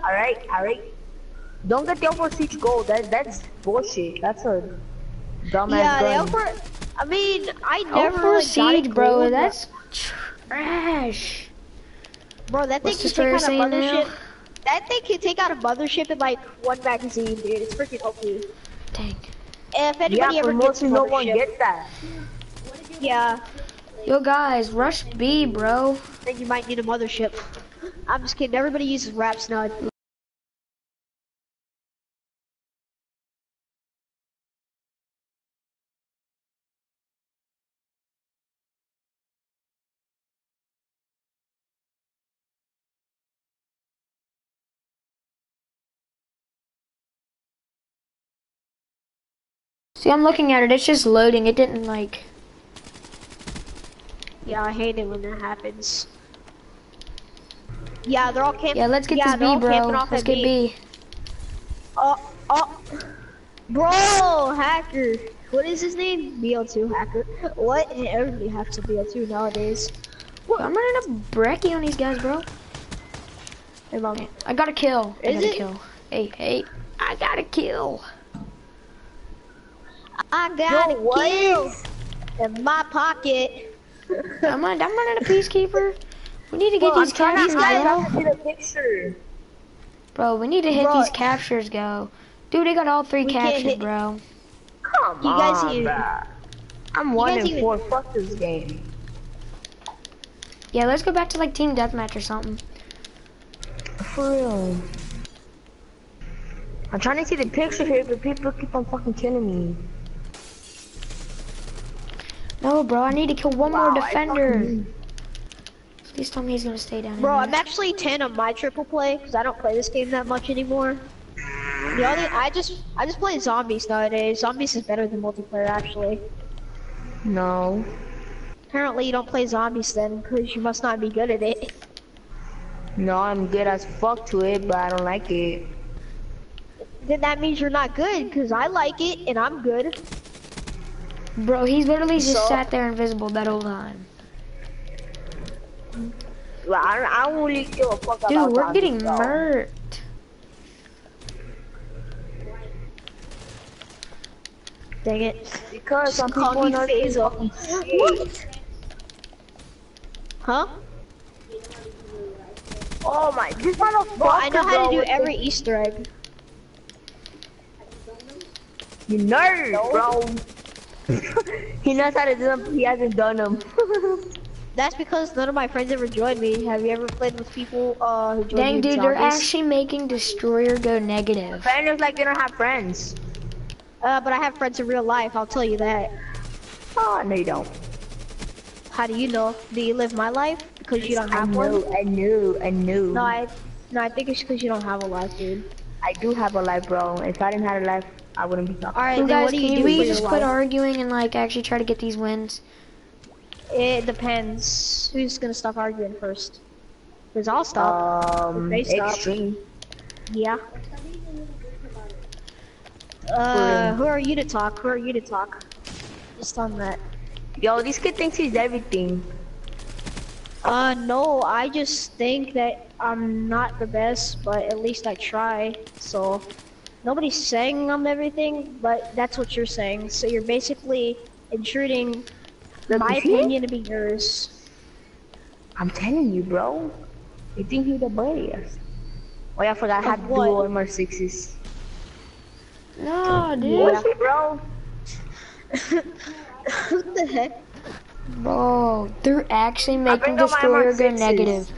Alright, alright. Don't get the over siege gold. That that's bullshit. That's a dumbass yeah, the gun. Elfer. I mean, I never for like, got it siege, bro. gold, That's trash. bro. That thing What's can take out a story saying now? mothership. That thing can take out a mothership in like one magazine, dude. It's freaking OP. If anybody yeah, ever but gets mostly no one mothership, gets that. yeah, Yo, guys, rush B, bro. then you might need a mothership. I'm just kidding. Everybody uses raps now. See, I'm looking at it. It's just loading. It didn't like. Yeah, I hate it when that happens. Yeah, they're all camping. Yeah, let's get yeah, this B, bro. Let's get B. Oh, oh, bro, hacker. What is his name? BL2 hacker. What? Everybody has to be BL2 nowadays. What? I'm running a Brecci on these guys, bro. Hey, mom. I got a kill. I Is got a it? kill. Hey, hey, I got a kill. I got Yo, a what in my pocket. I'm, on, I'm running a peacekeeper. We need to get Bro, these I'm trying captures, to hide bro. see the picture. Bro, we need to hit Bro. these captures, go. Dude, they got all three We can't captured, hit- bro. Come You guys on, even- I'm one guys and even- four. Fuck this game. Yeah, let's go back to like team deathmatch or something. For real. I'm trying to see the picture here, but people keep on fucking killing me. No, bro, I need to kill one more Wow, I defender. Please tell me he's gonna stay down Bro, in I'm there. actually 10 on my triple play because I don't play this game that much anymore. The only I just I just play zombies nowadays. Zombies is better than multiplayer actually. No. Apparently you don't play zombies then because you must not be good at it. No, I'm good as fuck to it, but I don't like it. Then that means you're not good because I like it and I'm good. Bro, he's literally just So- sat there invisible that whole time. Well, I, don't- I don't really give a fuck Dude, about we're getting though. murked. Dang it. Because some call people me know Faisal. fucking shit. Huh? Oh my, this motherfucker, Bro, I know how to do every Easter egg. You nerd, bro. He knows how to do them, he hasn't done them. That's because none of my friends ever joined me. Have you ever played with people uh, who joined Dang, you dude, they're actually making Destroyer go negative. Friend is like they don't have friends. Uh, but I have friends in real life, I'll tell you that. Oh, no, you don't. How do you know? Do you live my life? Because you don't I have one? knew, I knew, I knew. No, I, no, I think it's because you don't have a life, dude. I do have a life, bro. If I didn't have a life, I wouldn't be talking. Alright, So guys, what do you can do we just quit life? arguing and like actually try to get these wins? It depends. Who's gonna stop arguing first? Because I'll stop. Um, They stop. extreme. yeah. Uh, who are you to talk? Who are you to talk? Just on that. Yo, this kid thinks he's everything. Uh, no, I just think that I'm not the best, but at least I try. So, nobody's saying I'm everything, but that's what you're saying. So you're basically intruding Look, my it? opinion to be yours. I'm telling you, bro. You think he's the best. Oh yeah, I forgot I had what? dual MR6s. No, dude. Bullshit, bro. what the heck? Bro, they're actually making bring up my Destroyer go negative.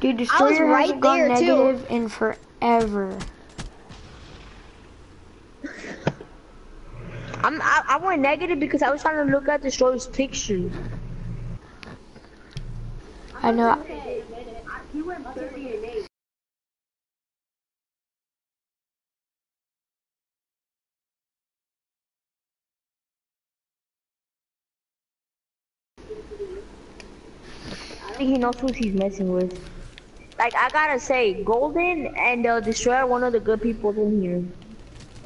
Dude, Destroyer right hasn't gone there, too. negative in forever. I'm, I, I went negative because I was trying to look at the story's picture. I know. I think he knows who he's messing with. Like, I gotta say, Golden and uh, Destroyer are one of the good people in here.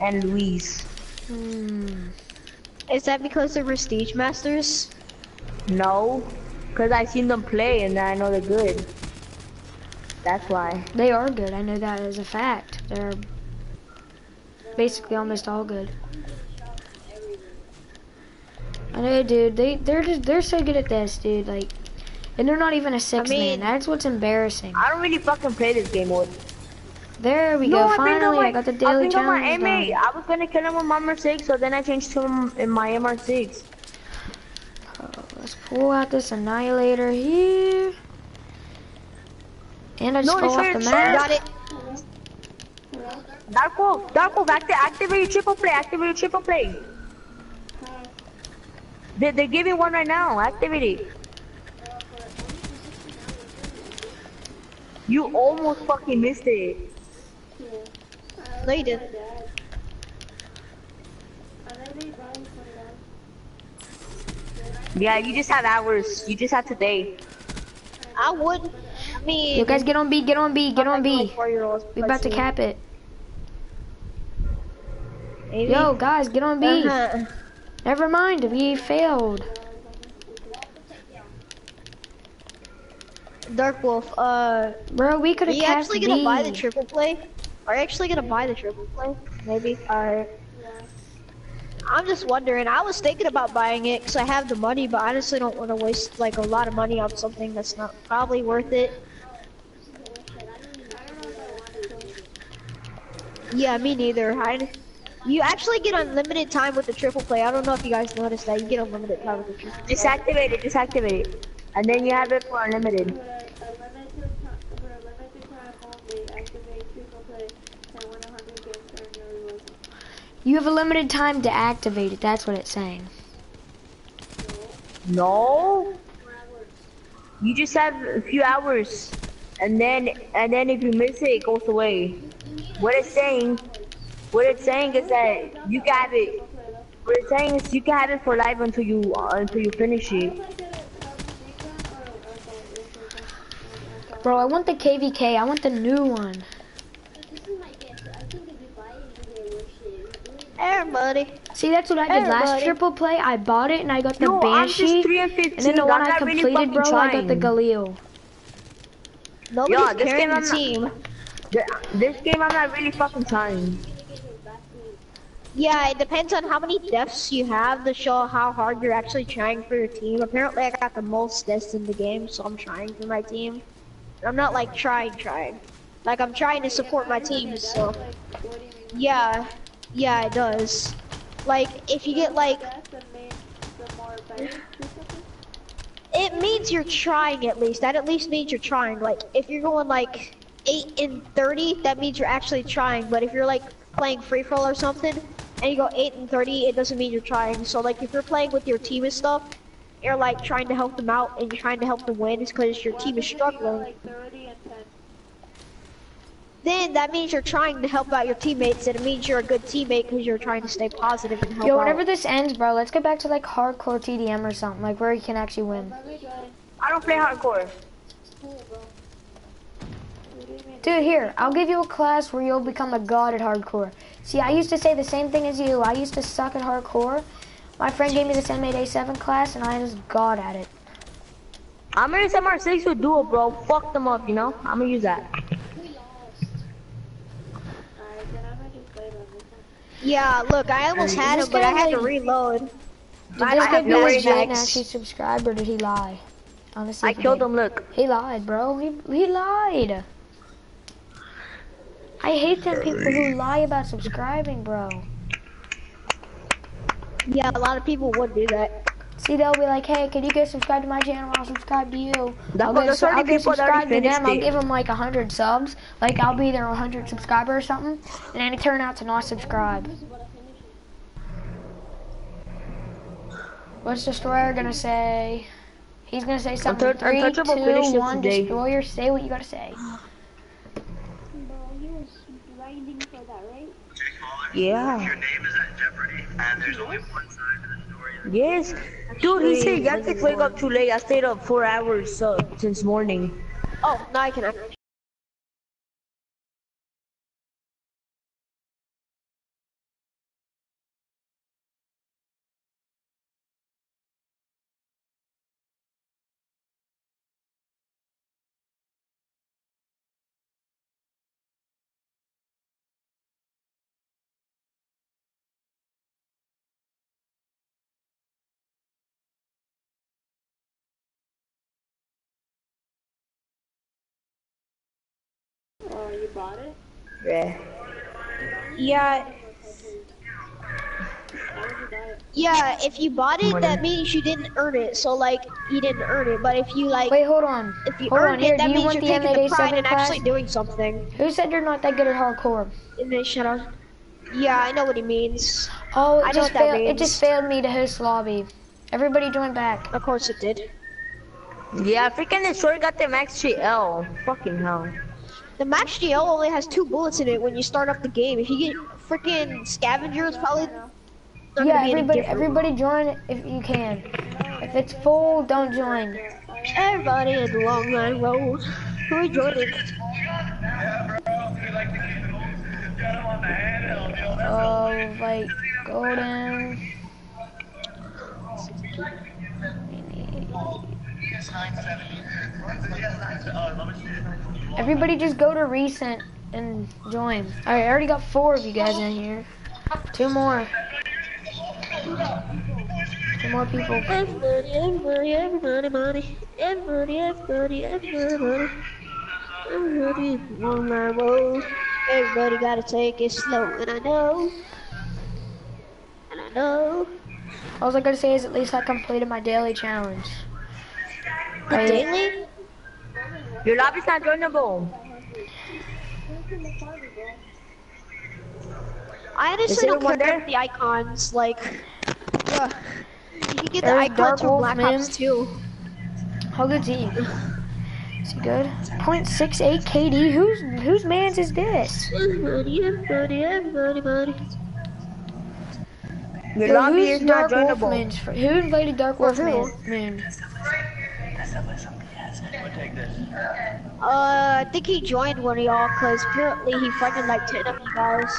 And Luis. Hmm. Is that because they're Prestige Masters? No. Because I've seen them play and I know they're good. That's why. They are good. I know that as a fact. They're basically almost all good. I know, dude. They they're just they're so good at this, dude. Like, and they're not even a six mean- man. That's what's embarrassing. I don't really fucking play this game mode. There we No, go. I Finally, my, I got the I daily my challenge M8, done. I was gonna kill him with my MR6, so then I changed to him in my MR6. Uh, let's pull out this annihilator here. And I just No, fell off the map. Got it. Dark Wolf, Dark Wolf, acti activate your triple play, activate your triple play. They, they're giving one right now, activate it. You almost fucking missed it. No, you did. Yeah, you just have hours. You just have today. I would. I mean, You guys get on B, get on B, get on B. four-year-olds. We about to cap it. Maybe. Yo, guys, get on B. Uh-huh. Never mind, we failed. Dark Wolf. Uh, Bro, we could are have you actually gonna B. buy the triple play? Are you actually gonna buy the triple play? Maybe. Alright. I'm just wondering. I was thinking about buying it because I have the money, but I honestly don't want to waste like a lot of money on something that's not probably worth it. Yeah, me neither. I, you actually get unlimited time with the triple play. I don't know if you guys noticed that. You get unlimited time with the triple play. Disactivate it, disactivate it. And then you have it for unlimited. You have a limited time to activate it. That's what it's saying. No. You just have a few hours. And then and then if you miss it, it goes away. What it's saying what it's saying is that you can have it what it's saying is you can have it for life until you uh, until you finish it. Bro, I want the KVK. I want the new one. Everybody. See, that's what I did last Everybody. triple play. I bought it and I got the No, I'm Banshee. just 3 and 15. and then the one I'm I not really completed, fucking bro, I got the trying. Galil. Nobody's Yeah, this carrying game the I'm team. Th- This game I'm not really fucking trying. Yeah, it depends on how many deaths you have to show how hard you're actually trying for your team. Apparently, I got the most deaths in the game, so I'm trying for my team. I'm not like trying, trying. Like I'm trying to support my team, so. Yeah, yeah, it does. Like if you get like, it means you're trying at least. That at least means you're trying. Like if you're going like eight and thirty, that means you're actually trying. But if you're like playing free for all or something, and you go 8 and 30, it doesn't mean you're trying. So like if you're playing with your team and stuff, you're like trying to help them out and you're trying to help them win is because your team is struggling. Then that means you're trying to help out your teammates and it means you're a good teammate because you're trying to stay positive and help Yo, out. whenever this ends, bro, let's get back to like hardcore TDM or something, like where you can actually win. I don't play hardcore. Dude, here, I'll give you a class where you'll become a god at hardcore. See, I used to say the same thing as you. I used to suck at hardcore. My friend gave me this M8A7 class, and I was god at it. I'm gonna use MR6 with duo, bro. Fuck them up, you know? I'm gonna use that. Yeah, look, I almost had him, but I had like, to reload. Did I this guy know he's actually subscribe or did he lie? Honestly, I killed him. Look, he lied, bro. He he lied. I hate them people who lie about subscribing, bro. Yeah, a lot of people would do that. See, they'll be like, hey, can you go subscribe to my channel? I'll subscribe to you. That- I'll go, there's so, I'll go people subscribe to them. I'll give them like a hundred subs. Like I'll be their 100 subscriber or something, and then it turn out to not subscribe. What's Destroyer gonna say? He's gonna say something. Untouch- Three, Untouchable finished two, it one. today. Destroyer, say what you gotta say. Bro, he was grinding for that, right? Yeah. Your name is at jeopardy, and there's only one side to the story. Yes. Dude, he said Yatik wake up too late. I stayed up four hours uh, since morning. Oh, now I can you bought it? Yeah. Yeah, How would you buy it? yeah. If you bought it, that means you didn't earn it. So like, you didn't earn it. But if you like, Wait, hold on. if you hold earned on, it, that you means you're the taking the pride and class? actually doing something. Who said you're not that good at hardcore? And then shut up. Yeah, I know what he means. Oh, it I just failed. It just failed me to host lobby. Everybody join back. Of course it did. Yeah, freaking Destroyer got the Max GL. Fucking hell. The Max GL only has two bullets in it when you start up the game. If you get freaking Scavenger, it's probably not Yeah, gonna be any everybody, everybody join if you can. If it's full, don't join. Everybody in the long line road. Who are joining? Oh, like golden. Everybody just go to recent and join. Alright, I already got four of you guys in here. Two more. Two more people. Everybody, everybody, everybody, money. Everybody, everybody, everybody. Everybody, long line road. Everybody gotta take it slow, and I know. And I know. All I gotta say is at least I completed my daily challenge. I- Daily? Your lobby's not joinable. I Is honestly don't everyone care about the icons, like, yeah. You can get the There's icons Dark from Black Man. Ops 2. How good's he? Is he good? 0.68 KD. Whose whose man's is this? Everybody, everybody, everybody, buddy. Your Yo, lobby is not Dark joinable. Wolfman's fr- Who invited Dark Or Wolfman? who? Man. Uh, I think he joined one of y'all, cause apparently he friended like 10 of you guys.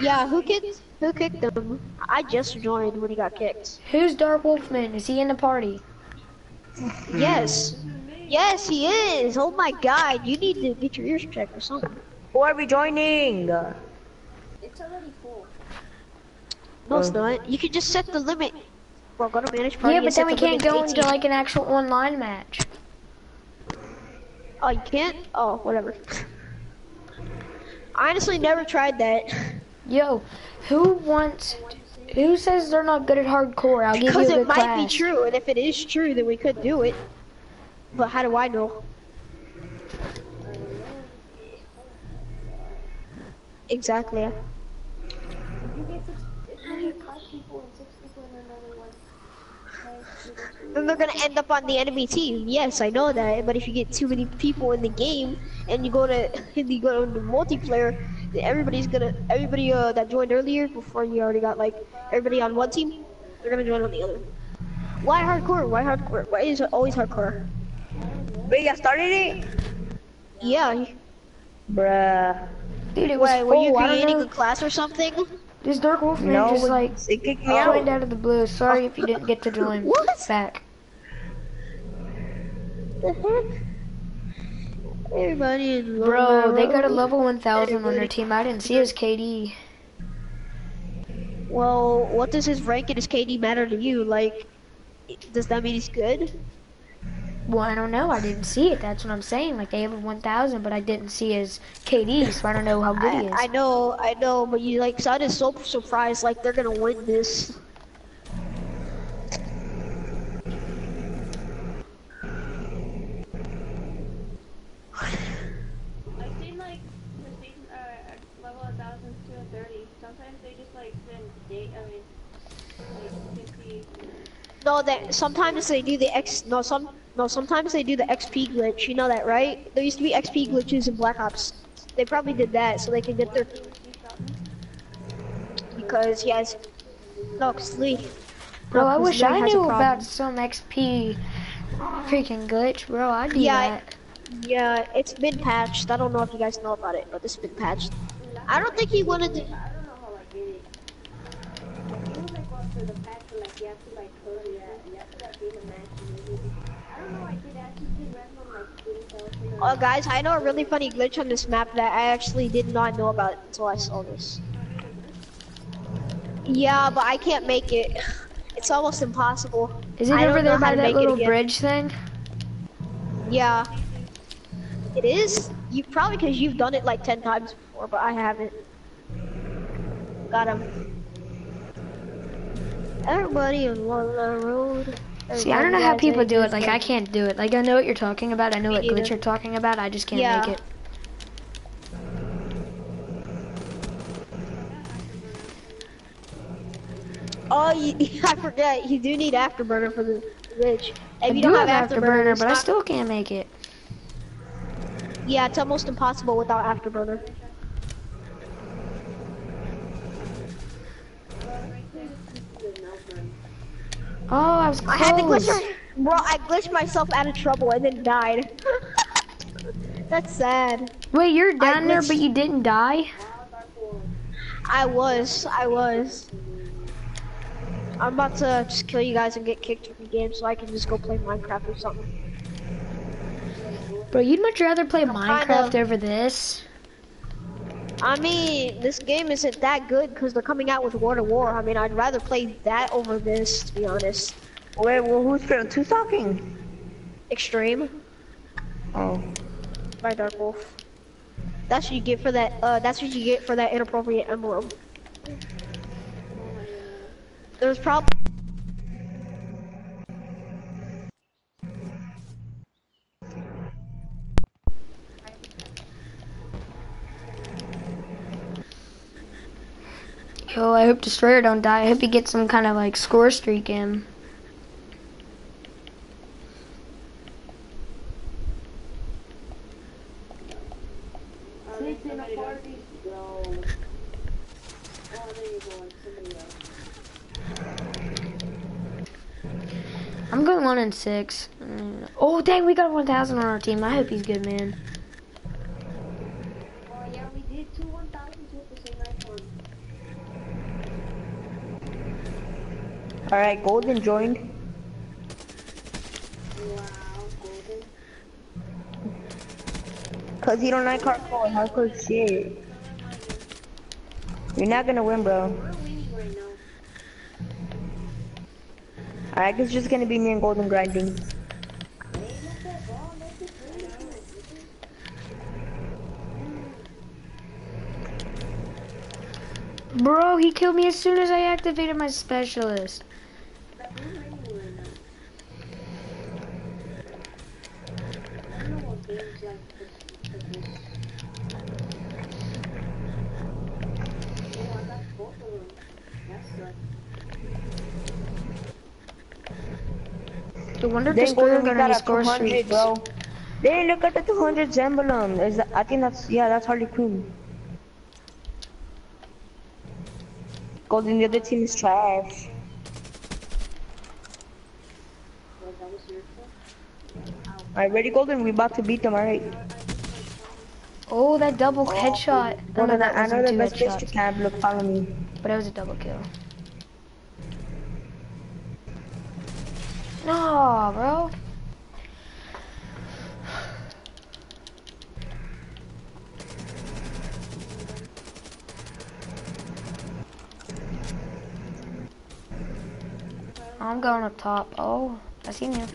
Yeah, who kicked, who kicked him? I just joined when he got kicked. Who's Dark Wolfman? Is he in the party? Yes. Yes, he is. Oh my god, you need to get your ears checked or something. Who are we joining? It's already full. No, it's um, not. You can just set the limit. Bro, go to manage party yeah, but then we the can't go to into like an actual online match. Oh, you can't? Oh, whatever. I honestly never tried that. Yo, who wants? Who says they're not good at hardcore? I'll give Because you a Because it might class. be true, and if it is true, then we could do it. But how do I know? Exactly. If you get six, if you get five people and six people in another one, okay, you get two. Then they're gonna end up on the enemy team. Yes, I know that. But if you get too many people in the game, and you go to you go to multiplayer, then everybody's gonna everybody uh, that joined earlier before you already got like everybody on one team, they're gonna join on the other. Why hardcore? Why hardcore? Why is it always hardcore? Wait, you started it? Yeah. Bruh. Dude, it was Why? Were you full. Creating a class or something? This Dark Wolfman No, just like it kicked me out. out of the blue. Sorry if you didn't get to join. What? Back. The heck? Everybody in Bro, they got a level 1000 on their team. I didn't see his KD. Well, what does his rank and his KD matter to you? Like, does that mean he's good? Well, I don't know. I didn't see it. That's what I'm saying. Like they have a 1,000, but I didn't see his KD, so I don't know how good he is. I, I know, I know, but you like sounded so surprised, like they're gonna win this. I've seen like the season uh level a thousand two and thirty. Sometimes they just like send date. I mean, like fifty. No, that sometimes they do the X. No, some no, sometimes they do the XP glitch. You know that, right? There used to be XP glitches in Black Ops. They probably did that so they can get their because he has no, Lee. Bro, no, I wish I knew about some XP freaking glitch, bro. I do Yeah, that. Yeah, it's been patched. I don't know if you guys know about it, but it's been patched. I don't think he wanted to. I don't know how I did it. It was like after the patch, where, like you have to like go to that, you have to like game a match and everything. I don't know. I did actually did random like twenty Oh, guys, I know a really funny glitch on this map that I actually did not know about until I saw this. Yeah, but I can't make it. It's almost impossible. Is it I over there by that little bridge thing? Yeah. It is? You probably because you've done it like 10 times before, but I haven't. Got him. Everybody on the road. See, I don't know how people do it. Like, I can't do it. Like, I know what you're talking about. I know what glitch you're talking about. I just can't Yeah. make it. Oh, you, I forget. You do need afterburner for the glitch. If I you do don't have afterburner, it's but I still can't make it. Yeah, it's almost impossible without afterburner. Oh, I was I had to glitch, bro. I glitched myself out of trouble and then died. That's sad. Wait, you're down there, but you didn't die? I was, I was. I'm about to just kill you guys and get kicked from the game so I can just go play Minecraft or something. Bro, you'd much rather play Minecraft over this? I mean, this game isn't that good because they're coming out with War to War. I mean, I'd rather play that over this, to be honest. Wait, well, who's going to talking? Extreme Oh. by Dark Wolf. That's what you get for that. Uh, that's what you get for that inappropriate emblem. There's probably. Yo, I hope Destroyer don't die. I hope he gets some kind of like score streak in. I'm going one and six. Mm. Oh dang, we got 1,000 on our team. I hope he's good, man. Oh yeah, we did two one thousands with the same iPhone. Alright, Golden joined. Wow, golden. Cause he don't like hardcore, hardcore shit. You're not gonna win, bro. Right. Alright, it's just gonna be me and Golden grinding. Bro, he killed me as soon as I activated my specialist. We're winning right now. I don't know what games like this. like this. Oh, I got both of them. That sucks. The wonder if Then Destroyer Golden, we got got any a score 200, streaks. bro. Then look at the 200 emblem. Is that, I think that's, yeah, that's Harley Quinn. Golden, the other team is trash. Was that was your fault? Alright, ready, Golden? We about to beat them, alright? Oh, that double headshot. No, no, Golden, that I know the best place to camp. Look, follow me. But it was a double kill. No, bro. I'm going up top. Oh, I see you.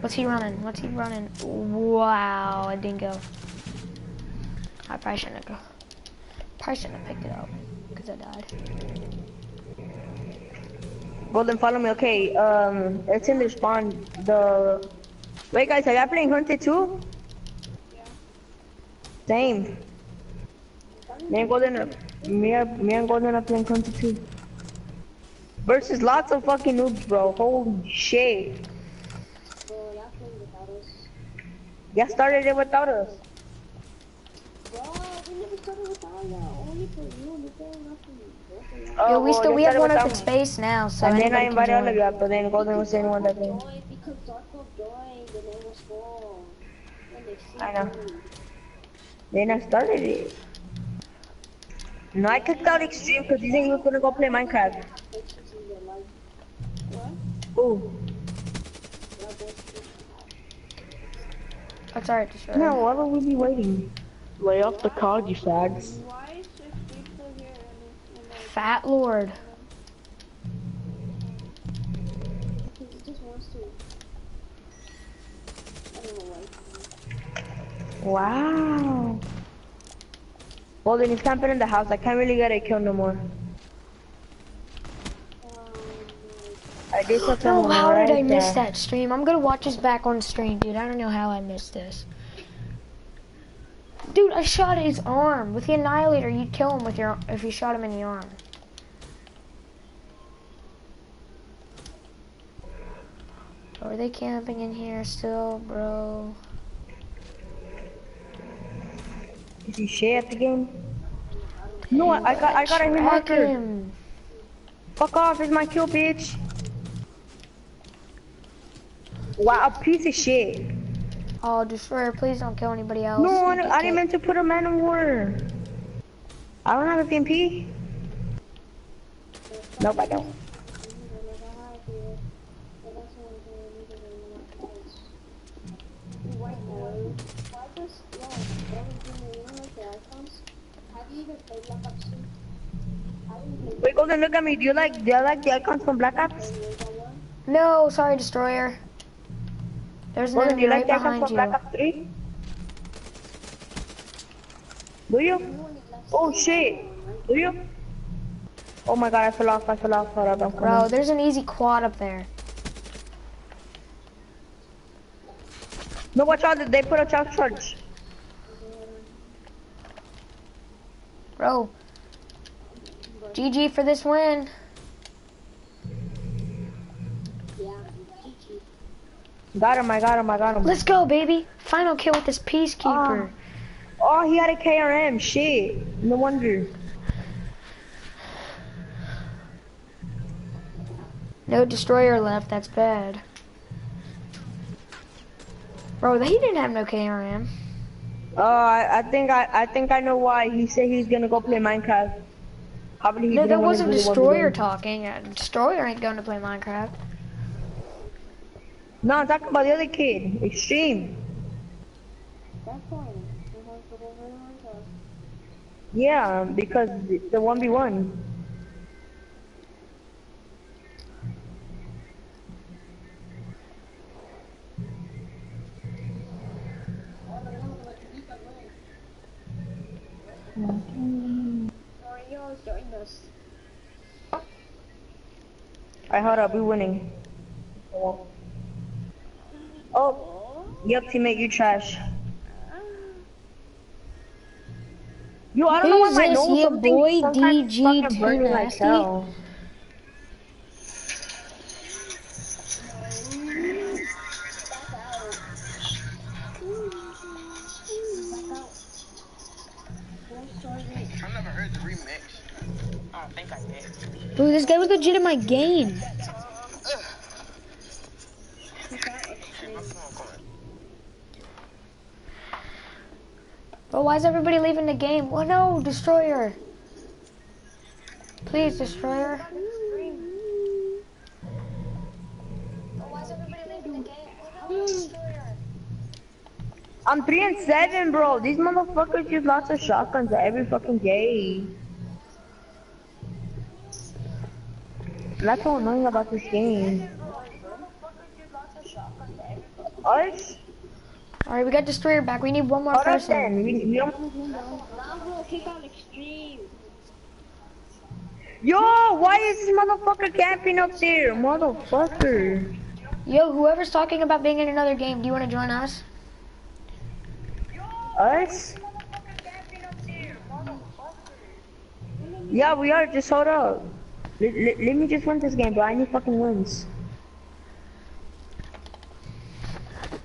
What's he running? What's he running? Wow, I didn't go. I probably shouldn't have go. Probably shouldn't have picked it up because I died. Golden, follow me. Okay, um, it's in the spawn. The wait, guys, are you playing Hunted too? Same. Me and Golden, are- me, me and Golden are playing Hunted too. Versus lots of fucking noobs, bro. Holy shit. Bro, y'all without us. Y'all started it without us. Bro, we never started without y'all. Only for you. We playing nothing. Oh, Yo, we still we have one without open space now, so And then I anybody invited can all of join. you, but then Golden was the only one that didn't. Joined because Darko joined and it was full. When they see I know. Then I started it. No, I kicked out Extreme because he said he was gonna go play Minecraft. Pictures in your life. What? Ooh. That's alright, just No, why would we be waiting? Lay off the card, you fags. Know why. Wow. Well, then he's camping in the house. I can't really get a kill no more. I did something Oh, how did I right miss there. that stream? I'm gonna watch this back on stream, dude. I don't know how I missed this. Dude, I shot his arm. With the Annihilator, you'd kill him with your if you shot him in the arm. Are they camping in here still, bro? Is he shit at the game? No, I, I got I got a Track marker. him. Fuck off, it's my kill, bitch. Wow, a piece of shit. Oh, Destroyer, please don't kill anybody else. No, I, I didn't mean to put a man in war. I don't have a PMP. Nope, I don't. Wait, Golden, look at me. Do you like, do you like the icons from Black Ops? No, sorry, Destroyer. There's an enemy you right like the icons behind from Black you. Ops 3? Do you? Oh shit. Do you? Oh my god, I fell off, I fell off. Hold up, I'm Bro, there's an easy quad up there. No, watch out, they put a charge charge. Bro. GG for this win. Got him, I got him, I got him. Let's go, baby. Final kill with this Peacekeeper. Ah. Oh, he had a KRM, shit. No wonder. No Destroyer left, that's bad. Bro, he didn't have no KRM. Oh, I, I think I, I think I know why. He said he's gonna go play Minecraft. Probably he No, that wasn't Destroyer talking. Destroyer ain't going to play Minecraft. No, I'm talking about the other kid, Extreme. Yeah, because the one v one. I hold up, we winning. Oh, yep, teammate, you trash. Yo, I don't know why Who's my this? nose Yeah, something boy, sometimes DG fucking burning too like was legit in my game. Bro, why is everybody leaving the game? Oh no, Destroyer. Please, Destroyer. I'm three and seven, bro. These motherfuckers use lots of shotguns every fucking game. That's so annoying about this game. Us? Alright, we got Destroyer back. We need one more Hold up person. then. We, we don't... Bravo, kick out extreme. Yo, why is this motherfucker camping up there? Motherfucker. Yo, whoever's talking about being in another game, do you want to join us? Us? Yeah, we are. Just hold up. Let, let, let me just win this game, bro. I need fucking wins.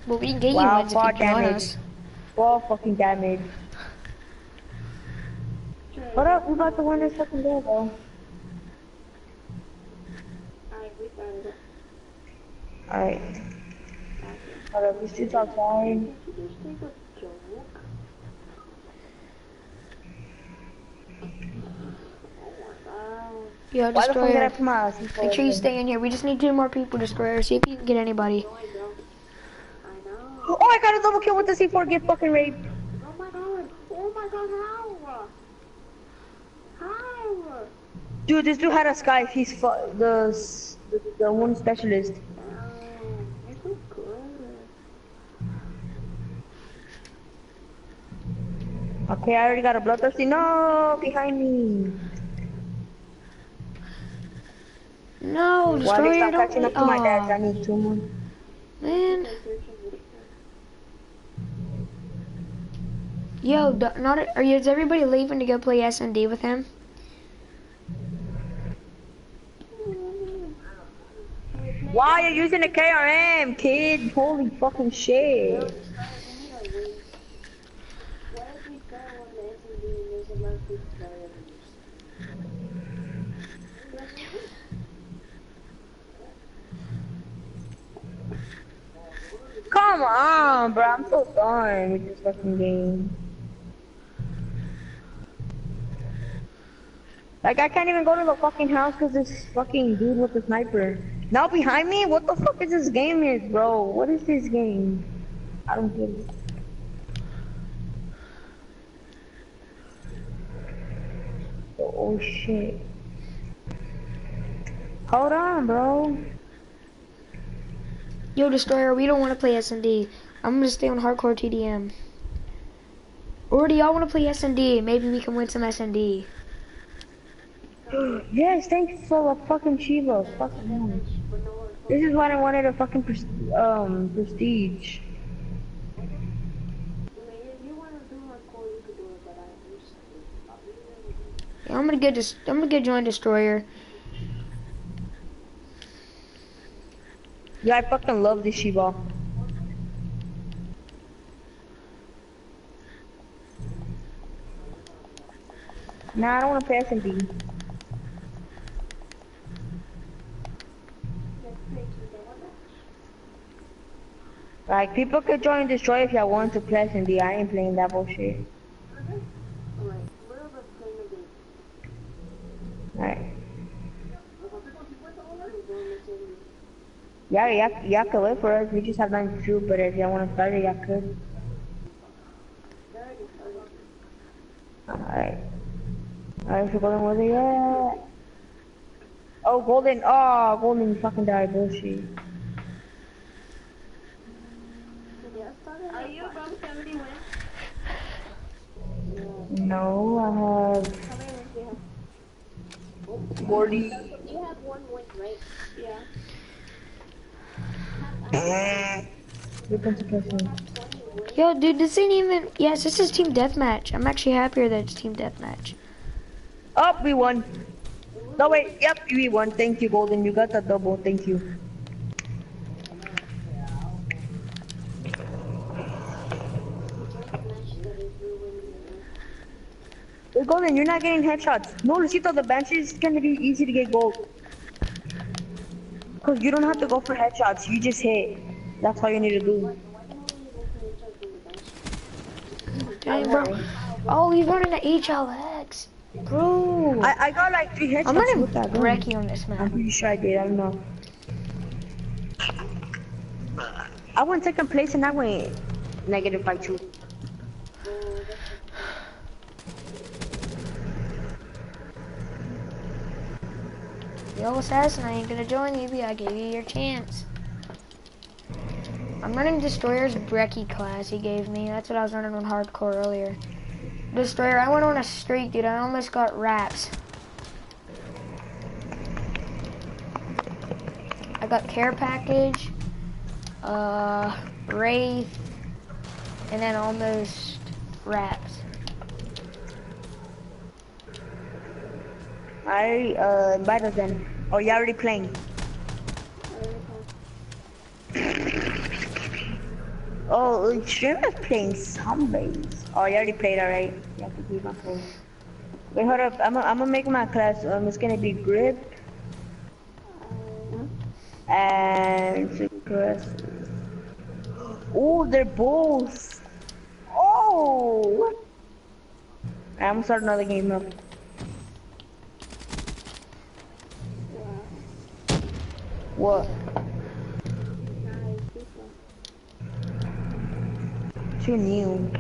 Well, we can get Wow, you ones if you join damage. us. All fucking damage. Hold up, we about to win this fucking game, bro. Alright, we started it. Alright. Hold up, we still outside. Did you just think a joke? Yo, Why the fuck did I put my Make sure you stay in here. We just need two more people, Destroyer. See if you can get anybody. my god. I know. I know. Oh, I got a double kill with the C4, get fucking raped. Oh my god. Oh my god, how? How? Dude, this dude had a sky. He's fu- the, the the one specialist. Oh, you're so good. Okay, I already got a bloodthirsty. No, behind me. No, Why they Destroyer, don't. catching up to my dad? I need two more. man. Yo, d- not. Are you? Is everybody leaving to go play S and D with him? Why are you using a KRM, kid? Holy fucking shit. What if we go on the S&D and there's a lot of people there? Come on, bro. I'm so done with this fucking game. Like, I can't even go to the fucking house because this fucking dude with the sniper. Now behind me? What the fuck is this game is, bro? What is this game? I don't get it. Oh shit. Hold on, bro. Yo, Destroyer, we don't want to play S and D. I'm gonna stay on hardcore TDM. Or do y'all want to play S and D? Maybe we can win some S and D. Yes, thanks for the fucking him. This is why I wanted a fucking pres- um prestige. I mean, if you want to do hardcore, you could do it, but I just... Yeah, I'm gonna get I'm gonna get join Destroyer. Yeah, I fucking love this Sheiva. Nah, I don't wanna play S&D. Like, people could join Destroy if y'all want to play S&D. I ain't playing that bullshit. Alright, we're about to play a game. Alright. Yeah, y'all, y'all could wait for us. We just have nothing to do, but if y'all wanna start it, y'all could. Alright. Alright, so Golden, where they at? Oh, Golden. Oh, Golden fucking died. Bullshit. Are you above 70 wins? No, I have How many wins do you have? 40. You have one win, right? Yeah. Yo, dude, this ain't even. Yes, this is team deathmatch. I'm actually happier that it's team deathmatch. Oh, we won. No, wait. Yep, we won. Thank you, Golden. You got the double. Thank you. Golden, you're not getting headshots. No, Lucito, the bench is gonna be easy to get gold. Cause you don't have to go for headshots. You just hit. That's all you need to do. Dang, bro. Oh, he's running an HLX. Bro. I, I got like three headshots I'm gonna with that wreck you on this I'm map. pretty sure I did. I don't know. I went second place and I went negative by two. Yo, Assassin, I ain't gonna join you, but I gave you your chance. I'm running Destroyer's Brecci class he gave me. That's what I was running on hardcore earlier. Destroyer, I went on a streak, dude. I almost got RAPS. I got care package, uh, wraith, and then almost RAPS. I uh us then. Oh, you already playing? Oh, streamer's playing zombies. Oh, you already played, alright. You have to keep on playing. Wait, hold up. I'm gonna make my class. Um, it's gonna be grip and. Oh, they're both. Oh. I'm gonna start another game up. What? Too new.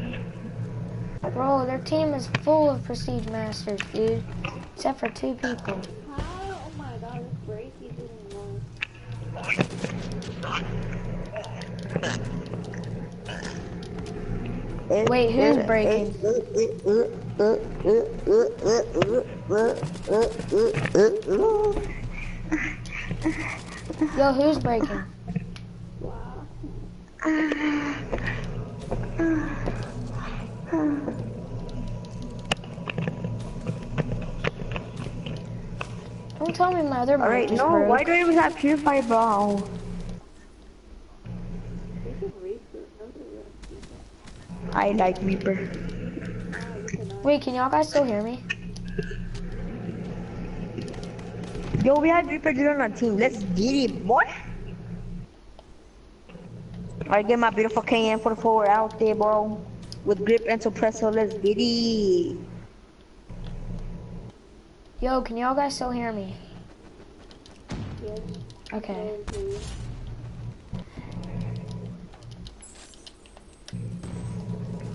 Bro, their team is full of Prestige Masters, dude. Except for two people. How? Oh my god, this break you. Wait, who's breaking? Yo, who's breaking? Don't tell me my other mic Alright, no, broke. why do I even have Purify Ball? I like Reaper. Wait, can y'all guys still hear me? Yo, we had Reaper dude on our team. Let's get it, boy. Alright, get my beautiful KN44 out there, bro. With grip and suppressor, let's get it. Yo, can y'all guys still hear me? Okay.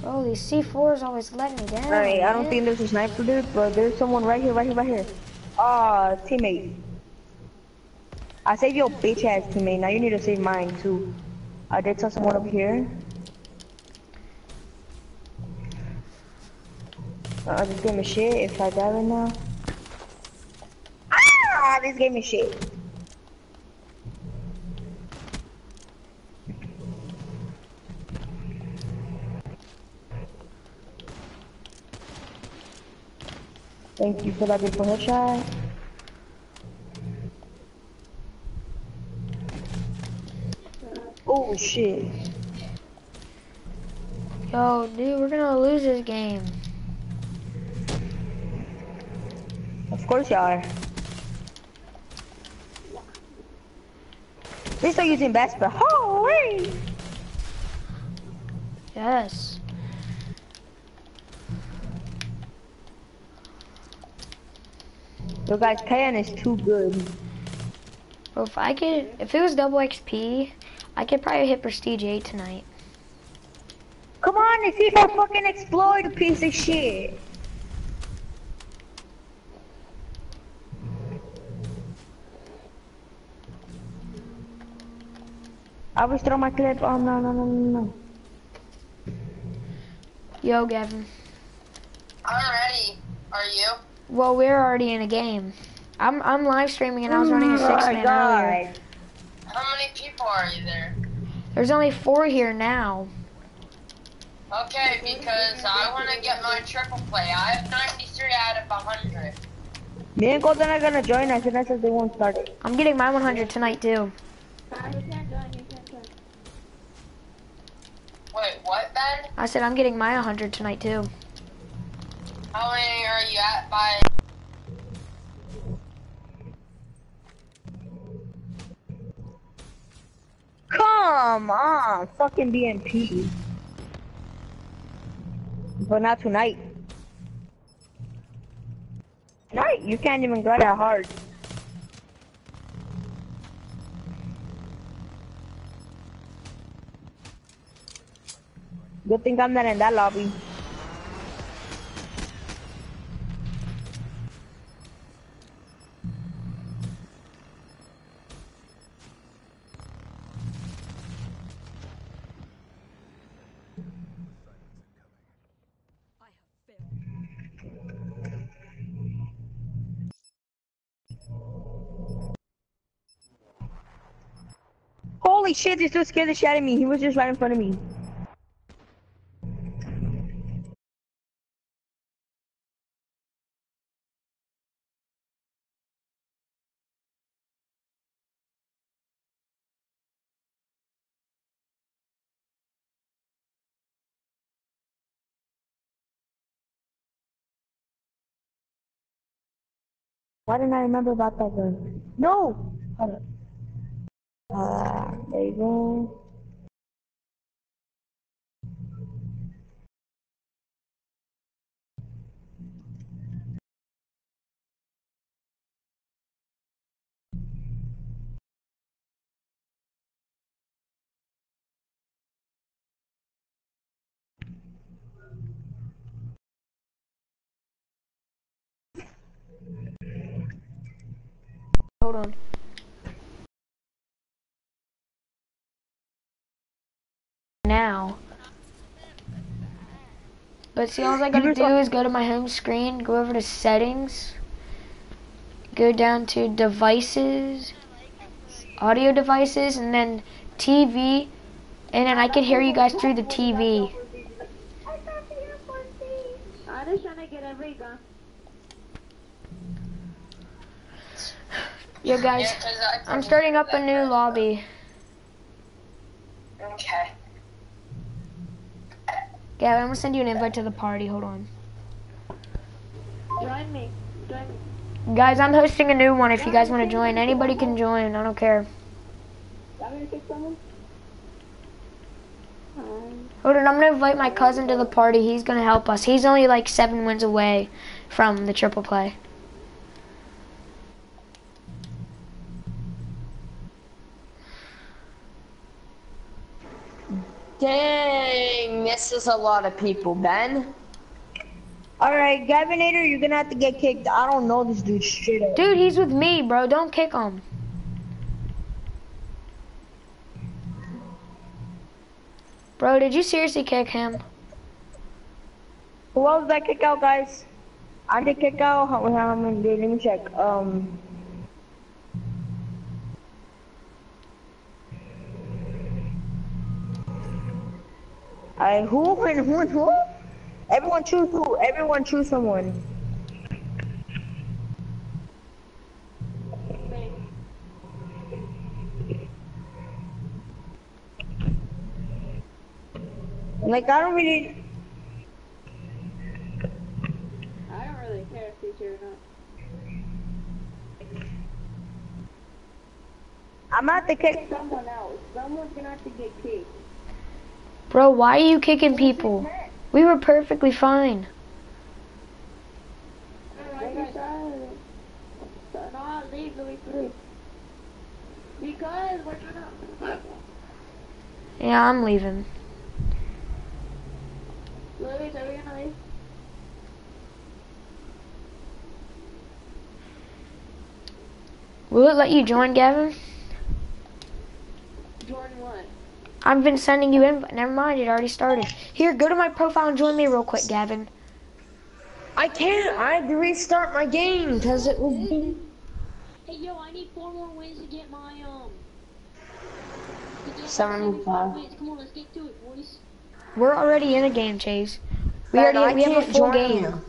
Oh, these C4s always letting me down. Alright, I don't think there's a sniper dude, but there's someone right here, right here, right here. Ah, teammate. I saved your bitch ass teammate. Now you need to save mine too. I did tell someone over here. Uh, this game is shit. If I die right now. Ah, this game is shit. Thank you for that beautiful headshot. Oh shit. Yo, dude, we're gonna lose this game. Of course you are. They start using Vesper. Holy! Yes. Yo guys, KN is too good. Bro, if I could, if it was double XP, I could probably hit Prestige 8 tonight. Come on, the people fucking explode, you piece of shit. I was throw my clip. Oh no no no no no. Yo, Gavin. I'm ready. Are you? Well, we're already in a game. I'm I'm live streaming and I was running a six my man earlier. God. How many people are you there? There's only four here now. Okay, because I want to get my triple play. I have 93 out of 100. Me and Golden are gonna join us and I said they won't start. I'm getting my 100 tonight too. Nah, you can't join, you can't join. Wait, what, Ben? I said I'm getting my 100 tonight too. How many are you at by? Come on, fucking VMP. But not tonight. Tonight, you can't even go that hard. Good thing I'm not in that lobby. Holy shit, this dude scared the shit out of me. He was just right in front of me. Why didn't I remember about that gun? No! Hold up. Ah, But see, all I gotta do is go to my home screen, go over to settings, go down to devices, audio devices, and then TV, and then I can hear you guys through the TV. I'm just trying to get every gun. Yo guys, I I'm starting up a new lobby. Okay. Gavin, I'm gonna send you an invite to the party. Hold on. Join me. Join me. Guys, I'm hosting a new one if you guys want to join. Anybody can join, I don't care. Want me to pick someone? Um, Hold on, I'm gonna invite my cousin to the party. He's gonna help us. He's only like seven wins away from the triple play. Dang, this is a lot of people, Ben. Alright, Gavinator, you're gonna have to get kicked. I don't know this dude straight up. Dude, he's with me, bro. Don't kick him. Bro, did you seriously kick him? Who else did I kick out, guys? I did kick out. How, how many did? Let me check. Um. I who and who and who? Everyone choose who? Everyone choose someone. Like I don't really. I don't really care if he's here or not. I'm gonna have kick. Someone else. Someone's gonna have to get kicked. Bro, why are you kicking people? We were perfectly fine. Yeah, I'm leaving. Will it let you join, Gavin? Join what? I've been sending you in, but never mind, it already started. Here, go to my profile and join me real quick, Gavin. I can't. I had to restart my game because it was. Hey, yo, I need four more wins to get my, um. to get my 75. Come on, let's get to it, boys. We're already in a game, Chase. We Ben, already we have a full game. you.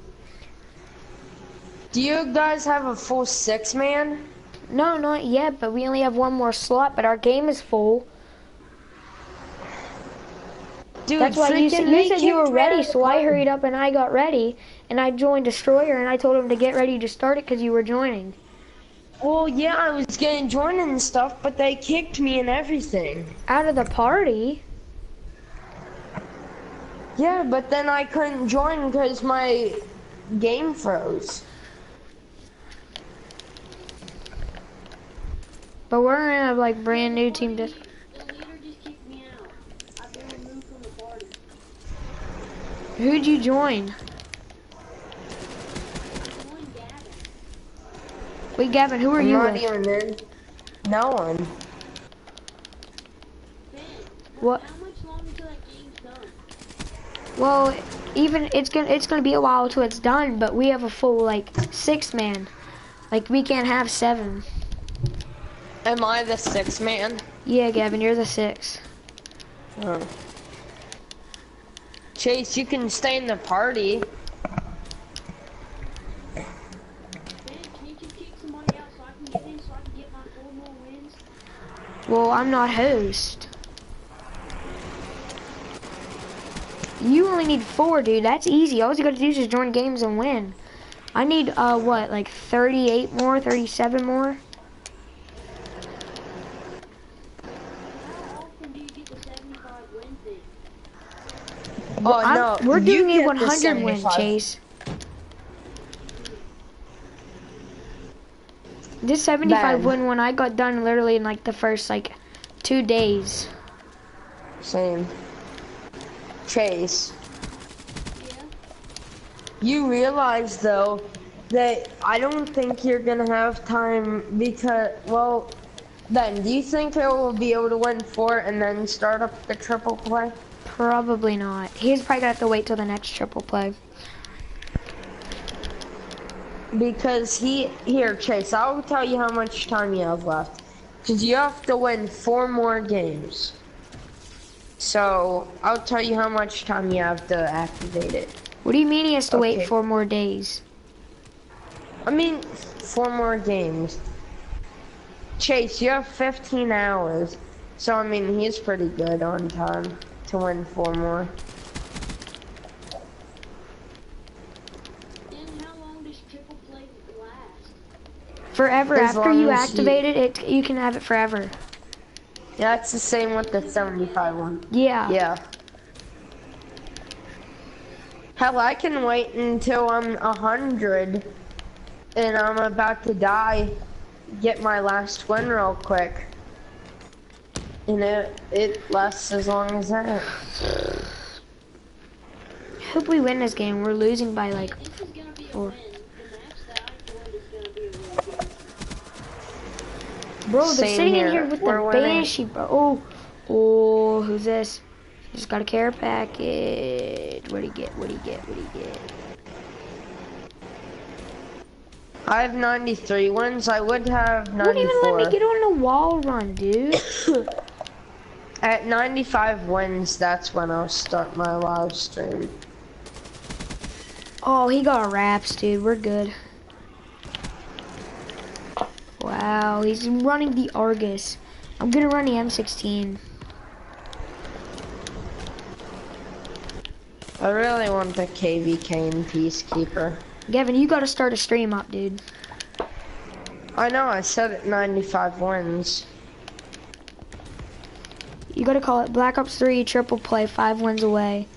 Do you guys have a full six man? No, not yet, but we only have one more slot, but our game is full. Dude, That's why you, said- you said you were ready, so I hurried up and I got ready, and I joined Destroyer, and I told him to get ready to start it because you were joining. Well, yeah, I was getting joined and stuff, but they kicked me and everything. Out of the party? Yeah, but then I couldn't join because my game froze. But we're in a like brand new team. Dis- The leader just kicked me out. I've been removed from the party. Who'd you join? Join Wait, Gavin, who are I'm you not with? even in. No one. Ben, What? How much longer until that game's done? Well, even it's gonna it's gonna be a while till it's done, but we have a full like six man. Like we can't have seven. Am I the six man? Yeah, Gavin, you're the six. Oh. Chase, you can stay in the party. Well, I'm not host. You only need four, dude. That's easy. All you gotta do is just join games and win. I need uh what, like 38 more, 37 more. How often do you get the 75 win thing? Oh I'm- no, we're you doing a 100 win chase. This 75 Ben. win one I got done literally in like the first like two days. Same. Chase, Yeah. you realize though that I don't think you're gonna have time because, well, then do you think I will be able to win four and then start up the triple play? Probably not. He's probably gonna have to wait till the next triple play. Because he, here Chase, I'll tell you how much time you have left. Cause you have to win four more games. So, I'll tell you how much time you have to activate it. What do you mean he has to Okay. wait four more days? I mean, four more games. Chase, you have 15 hours. So, I mean, he's pretty good on time to win four more. And how long does triple play last? Forever As after you as you- activate it, it, you can have it forever. Yeah, it's the same with the 75 one. Yeah. Yeah. Hell, I can wait until I'm a hundred and I'm about to die, get my last win real quick. And it, it lasts as long as that. Hope we win this game. We're losing by like This is gonna be a Four. win. The match that I joined is gonna be a win. Bro, they're Same sitting in here. here with We're the winning. banshee, bro. Oh, oh, who's this? Just got a care package. What'd he get? What'd he get? What'd he get? I have 93 wins. I would have You wouldn't even let me get on the wall run, dude. At 95 wins, that's when I'll start my live stream. Oh, he got RAPS, dude. We're good. Wow, he's running the Argus. I'm gonna run the M16. I really want the KVK and Peacekeeper. Gavin, you gotta start a stream up, dude. I know, I said it 95 wins. You gotta call it Black Ops 3 triple play, five wins away.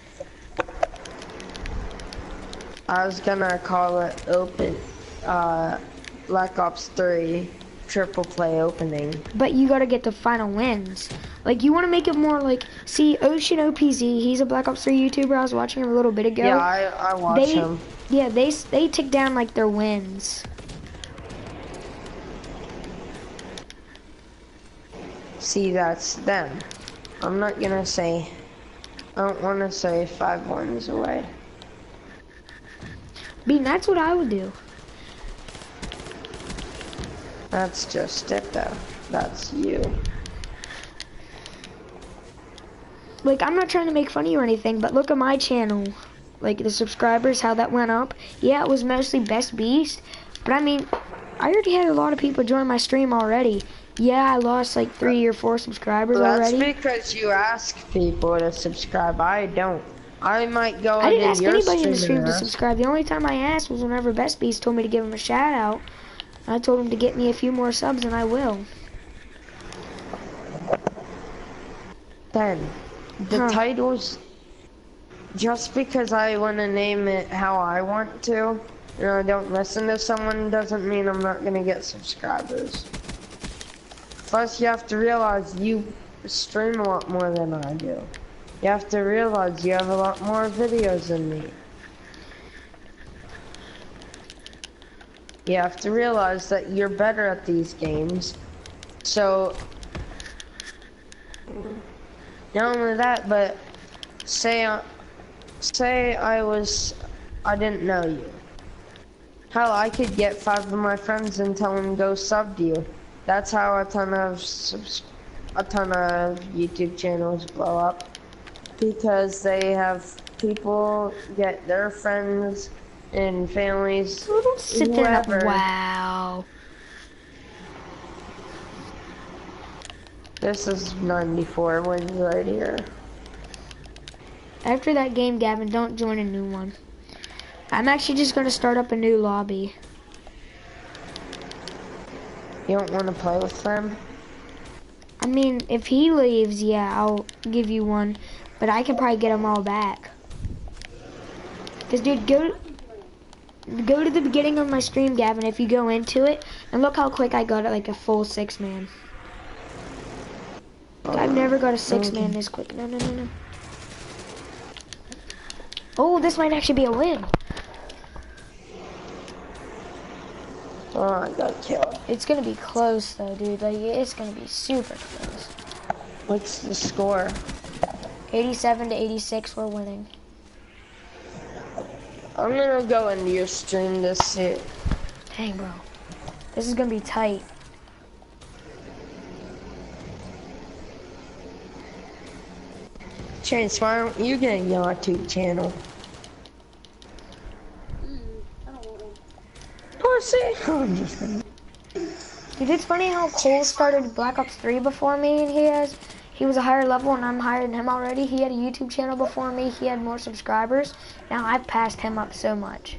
I was gonna call it open, uh, Black Ops 3 triple play opening. But you gotta get the final wins. Like you wanna make it more like see Ocean OPZ, he's a Black Ops 3 YouTuber. I was watching him a little bit ago. Yeah, I, I watch they him. yeah, they they take down like their wins. See, that's them. I'm not gonna say, I don't wanna say five ones away. I mean, that's what I would do. That's just it though. That's you. Like I'm not trying to make fun of you or anything, but look at my channel. Like the subscribers, how that went up. Yeah, it was mostly Best Beast, but I mean, I already had a lot of people join my stream already. Yeah, I lost like three or four subscribers That's already. because you ask people to subscribe. I don't. I might go I didn't ask your anybody in the stream to subscribe. The only time I asked was whenever Best Beast told me to give him a shout out. I told him to get me a few more subs, and I will. Then, the Huh. titles, just because I want to name it how I want to, and I don't listen to someone, doesn't mean I'm not going to get subscribers. Plus, you have to realize you stream a lot more than I do. You have to realize you have a lot more videos than me. You have to realize that you're better at these games. So, Not only that, but say, uh, say I was, I didn't know you. Hell, I could get five of my friends and tell them go sub to you. That's how a ton of subs a ton of YouTube channels blow up because they have people get their friends and families. Sit there. Wow. This is 94 wins right here. After that game, Gavin, don't join a new one. I'm actually just gonna start up a new lobby. You don't want to play with them? I mean, if he leaves, yeah, I'll give you one. But I can probably get them all back. Cause dude, go go to the beginning of my stream, Gavin. If you go into it, and look how quick I got it, like a full six man. I've never got a six man this quick. No, no, no, no. Oh, this might actually be a win. Oh, I got killed. It's gonna be close though, dude. Like it's gonna be super close. What's the score? 87 to 86, we're winning. I'm gonna go into your stream to see. Dang, bro. This is gonna be tight. Chance, why don't you get a YouTube channel? Mm, I don't want one. Pussy! I'm just kidding. Dude, it's funny how Cole started Black Ops 3 before me, and he has, he was a higher level, and I'm higher than him already. He had a YouTube channel before me. He had more subscribers. Now I've passed him up so much.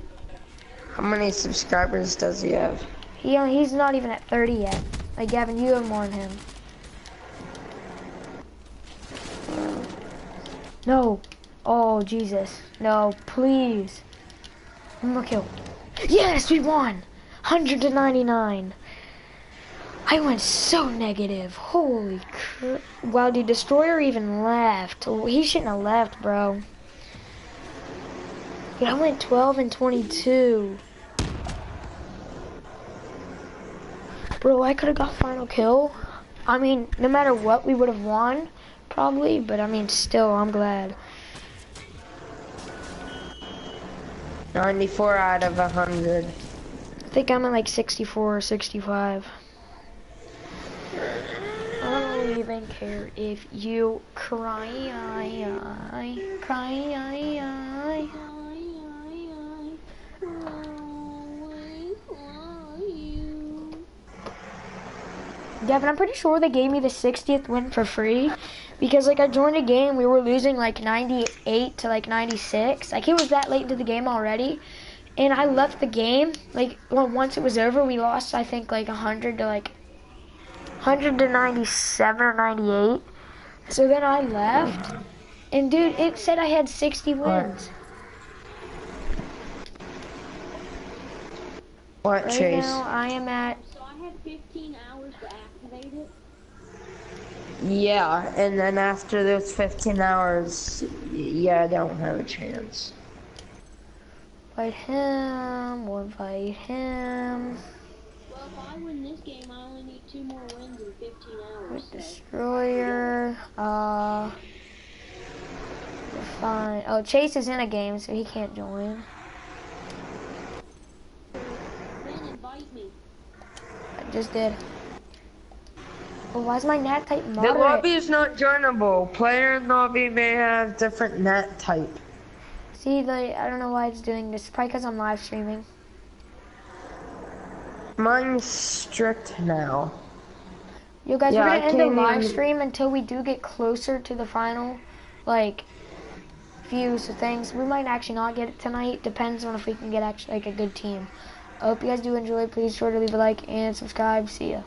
How many subscribers does he have? He uh, he's not even at 30 yet. Like Gavin, you have more than him. No. Oh Jesus. No, please. One more kill. Yes, we won. 100 to 99. I went so negative. Holy crap. Wow, dude, Destroyer even left. He shouldn't have left, bro. Dude, I went 12 and 22. Bro, I could have got final kill. I mean, no matter what, we would have won, probably. But I mean, still, I'm glad. 94 out of 100. I think I'm at like 64 or 65. I don't even care if you cry, I, I, cry, I, I. Gavin, I'm pretty sure they gave me the 60th win for free because like I joined a game, we were losing like 98 to like 96. Like it was that late into the game already. And I left the game, like well, once it was over, we lost I think like 100 to like 100 to 97 or 98. So then I left. And dude, it said I had 60 wins. What, Right Chase? now I am at So I had 15 hours to activate it. Yeah, and then after those 15 hours, yeah, I don't have a chance. Fight him, or fight him. Well, if I win this game, I only need two more wins in 15 hours. With So. Destroyer, uh, fine. Oh, Chase is in a game, so he can't join. Then invite me. I just did. Oh, why is my nat type moderate? The moderate? lobby is not joinable. Player in lobby may have different net type. See, the I don't know why it's doing this. Probably because I'm live streaming. Mine's strict now. You guys, Yeah, we're I gonna end the live even- stream until we do get closer to the final, like, views of things. We might actually not get it tonight. Depends on if we can get actually like a good team. I hope you guys do enjoy. Please sure to leave a like and subscribe. See ya.